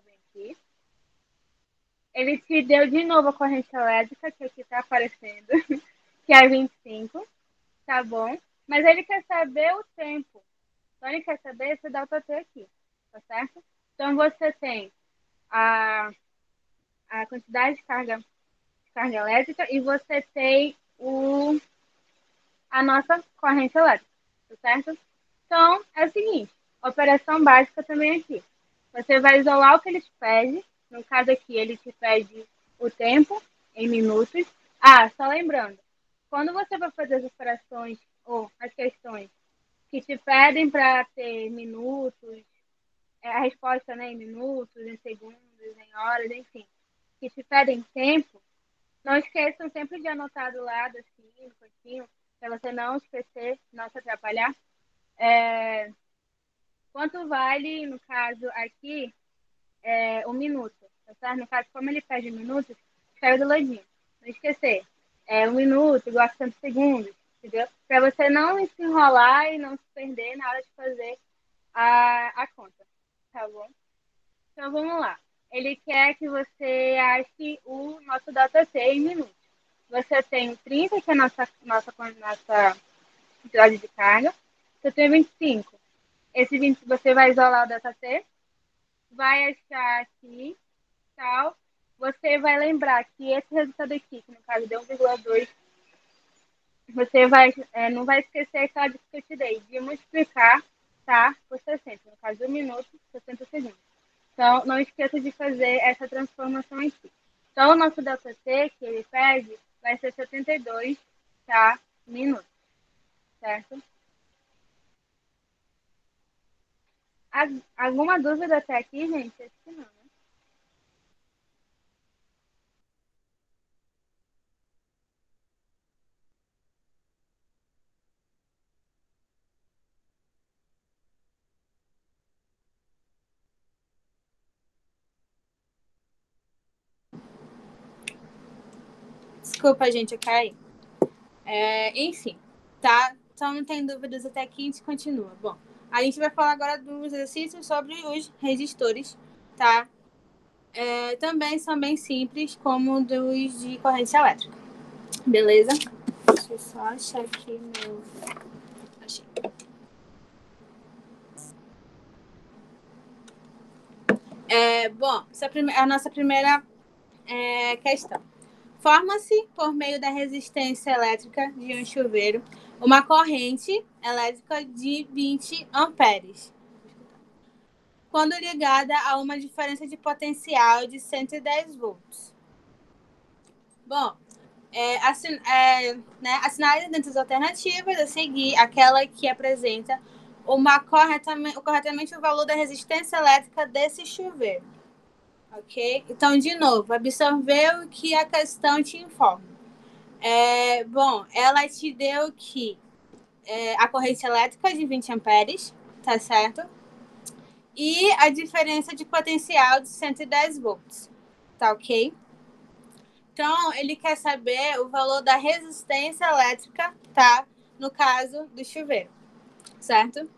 aqui. Ele te deu de novo a corrente elétrica, que aqui está aparecendo, [LAUGHS] que é 25, tá bom? Mas ele quer saber o tempo. Então, ele quer saber esse delta T aqui, tá certo? Então, você tem a, a quantidade de carga, carga elétrica e você tem o, a nossa corrente elétrica, tá certo? Então, é o seguinte, operação básica também aqui. Você vai isolar o que ele te pede, no caso aqui, ele te pede o tempo em minutos. Ah, só lembrando, quando você vai fazer as operações ou as questões que te pedem para ter minutos, a resposta né, em minutos, em segundos, em horas, enfim, que te pedem tempo, não esqueçam sempre de anotar do lado, assim, no cantinho, para você não esquecer, não se atrapalhar. É, quanto vale, no caso aqui, é, um minuto, tá? No caso, como ele pede minutos, escreve do ladinho. Não esquecer. É um minuto igual a 100 segundos, entendeu? Para você não se enrolar e não se perder na hora de fazer a, a conta, tá bom? Então, vamos lá. Ele quer que você ache o nosso DataT em minutos. Você tem 30, que é a nossa, nossa, nossa quantidade de carga. Você tem 25. Esse 20 você vai isolar o DataT vai achar aqui, tal. Você vai lembrar que esse resultado aqui, que no caso deu 1,2, você vai, é, não vai esquecer aquela dica que eu te dei, de multiplicar, tá, por 60, no caso, 1 minuto, 60 segundos. Então, não esqueça de fazer essa transformação aqui. Então, o nosso delta T, que ele pede, vai ser 72, tá, minutos, certo? Alguma dúvida até aqui, gente? Acho que não, Desculpa, gente, eu caí. É, enfim, tá? Então não tem dúvidas até aqui, a gente continua. Bom, a gente vai falar agora dos exercícios sobre os resistores, tá? É, também são bem simples, como dos de corrente elétrica. Beleza? Deixa eu só achar aqui meu. Achei. É, bom, essa é a nossa primeira é, questão. Forma-se, por meio da resistência elétrica de um chuveiro, uma corrente elétrica de 20 amperes, quando ligada a uma diferença de potencial de 110 volts. Bom, é, assin é, né, assinale dentro das alternativas a seguir aquela que apresenta uma corretamente, corretamente o valor da resistência elétrica desse chuveiro. Ok? Então, de novo, absorver o que a questão te informa. É, bom, ela te deu que é, a corrente elétrica de 20 amperes, tá certo? E a diferença de potencial de 110 volts, tá ok? Então, ele quer saber o valor da resistência elétrica, tá? No caso do chuveiro, certo?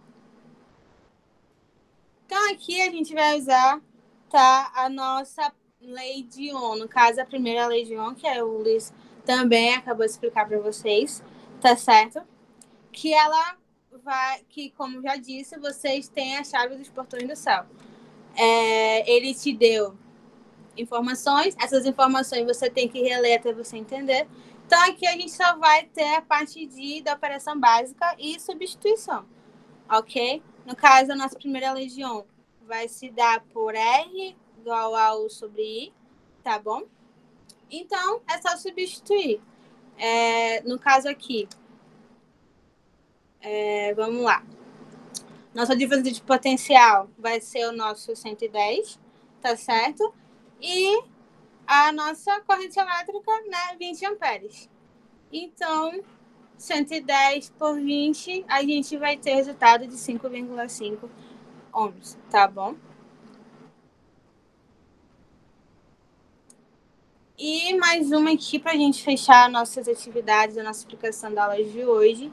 Então, aqui a gente vai usar tá? A nossa lei de ON, no caso, a primeira lei de ON, que é o Luiz também acabou de explicar para vocês, tá certo? Que ela vai, que como já disse, vocês têm a chave dos portões do céu. É, ele te deu informações, essas informações você tem que reler até você entender. Então aqui a gente só vai ter a parte de da operação básica e substituição, ok? No caso, a nossa primeira legião vai se dar por R igual a U sobre I, tá bom? Então, é só substituir. É, no caso aqui, é, vamos lá. Nossa diferença de potencial vai ser o nosso 110, tá certo? E a nossa corrente elétrica, né, 20 amperes. Então, 110 por 20, a gente vai ter resultado de 5,5 ohms, tá bom? E mais uma aqui para a gente fechar nossas atividades, a nossa explicação da aula de hoje.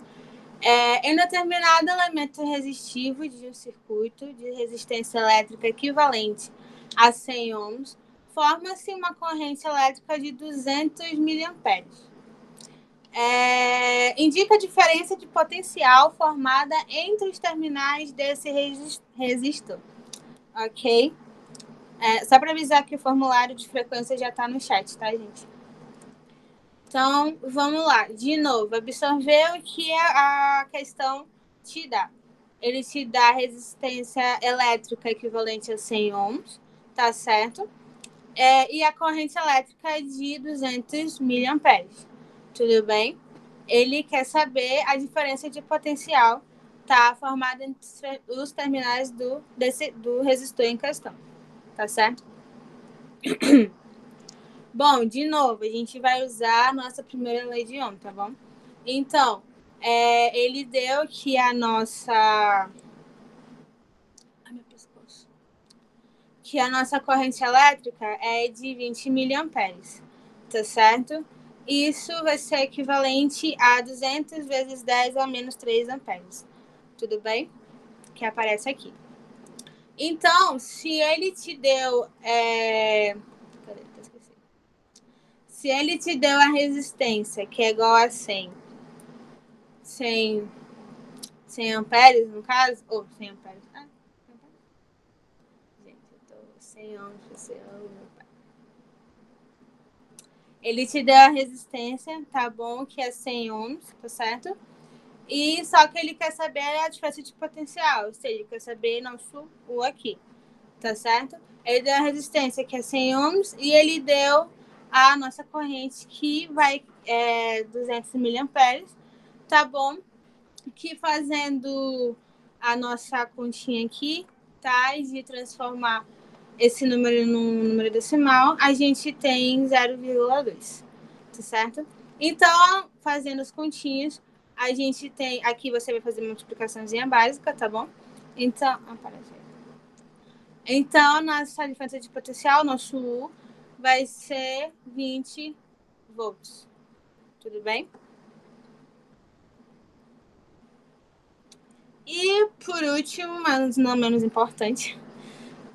É, em determinado elemento resistivo de um circuito de resistência elétrica equivalente a 100 ohms, forma-se uma corrente elétrica de 200 mA. É, indica a diferença de potencial formada entre os terminais desse resistor. Ok? É, só para avisar que o formulário de frequência já está no chat, tá, gente? Então, vamos lá. De novo, absorver o que a questão te dá. Ele te dá resistência elétrica equivalente a 100 ohms, tá certo? É, e a corrente elétrica é de 200 miliamperes. Tudo bem? Ele quer saber a diferença de potencial tá formada entre os terminais do, desse, do resistor em questão. Tá certo? [CLEARS THROAT] bom, de novo, a gente vai usar a nossa primeira lei de Ohm, tá bom? Então, é, ele deu que a nossa. Ai, meu pescoço. Que a nossa corrente elétrica é de 20 miliamperes, tá certo? Isso vai ser equivalente a 200 vezes 10 a menos 3 amperes. Tudo bem? Que aparece aqui. Então, se ele te deu. É... Se ele te deu a resistência, que é igual a 100, 100, 100 amperes, no caso, ou 100 amperes. Ah, Gente, eu tô 100 ohms, você meu pai. Ele te deu a resistência, tá bom? Que é 100 ohms, tá certo? E só que ele quer saber a diferença de potencial, ou seja, ele quer saber nosso U aqui, tá certo? Ele deu a resistência que é 100 ohms e ele deu a nossa corrente que vai é, 200 miliamperes, tá bom? Que fazendo a nossa continha aqui, tá? E transformar esse número num número decimal, a gente tem 0,2, tá certo? Então, fazendo as continhas, a gente tem. Aqui você vai fazer multiplicaçãozinha básica, tá bom? Então. Ah, para, então, nossa diferença de potencial, nosso U, vai ser 20 volts. Tudo bem? E por último, mas não menos importante,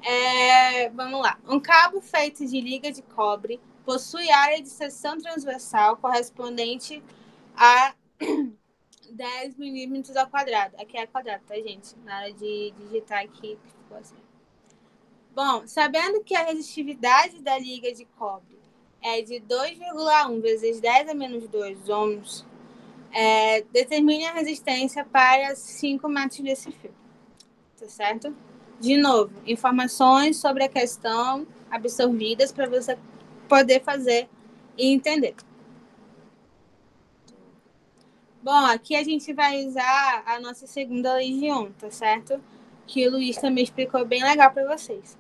é, vamos lá. Um cabo feito de liga de cobre possui área de seção transversal correspondente a [CLEARS THROAT] 10 milímetros ao quadrado. Aqui é quadrado, tá, gente? Na hora de digitar aqui, ficou assim. Bom, sabendo que a resistividade da liga de cobre é de 2,1 vezes 10 a menos 2 ohms, é, determine a resistência para 5 metros desse fio. Tá certo? De novo, informações sobre a questão absorvidas para você poder fazer e entender. Bom, aqui a gente vai usar a nossa segunda legião, tá certo? Que o Luiz também explicou bem legal para vocês,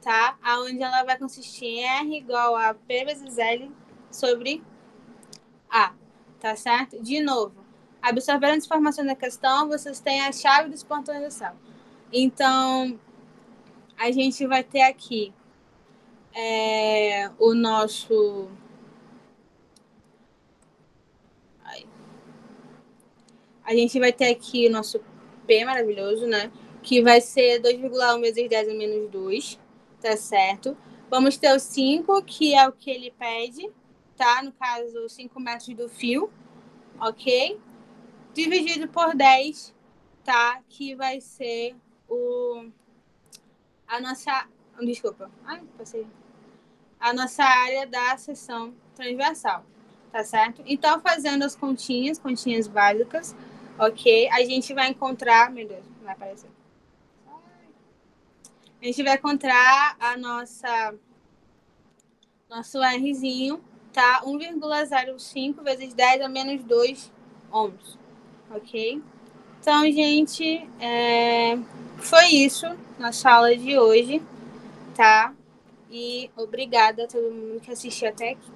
tá? Aonde ela vai consistir em R igual a P vezes L sobre A, tá certo? De novo, absorvendo as informações da questão, vocês têm a chave dos pontões do céu. Então, a gente vai ter aqui é, o nosso a gente vai ter aqui o nosso P maravilhoso, né? Que vai ser 2,1 vezes 10 a menos 2, tá certo? Vamos ter o 5, que é o que ele pede, tá? No caso, 5 metros do fio, ok? Dividido por 10, tá? Que vai ser o... A nossa... Desculpa. Ai, passei. A nossa área da seção transversal, tá certo? Então, fazendo as continhas, continhas básicas, ok? A gente vai encontrar... Meu Deus, não vai aparecer. A gente vai encontrar a nossa nosso Rzinho, tá? 1,05 vezes 10 a menos 2 ohms, ok? Então, gente, é... foi isso na aula de hoje, tá? E obrigada a todo mundo que assistiu até aqui.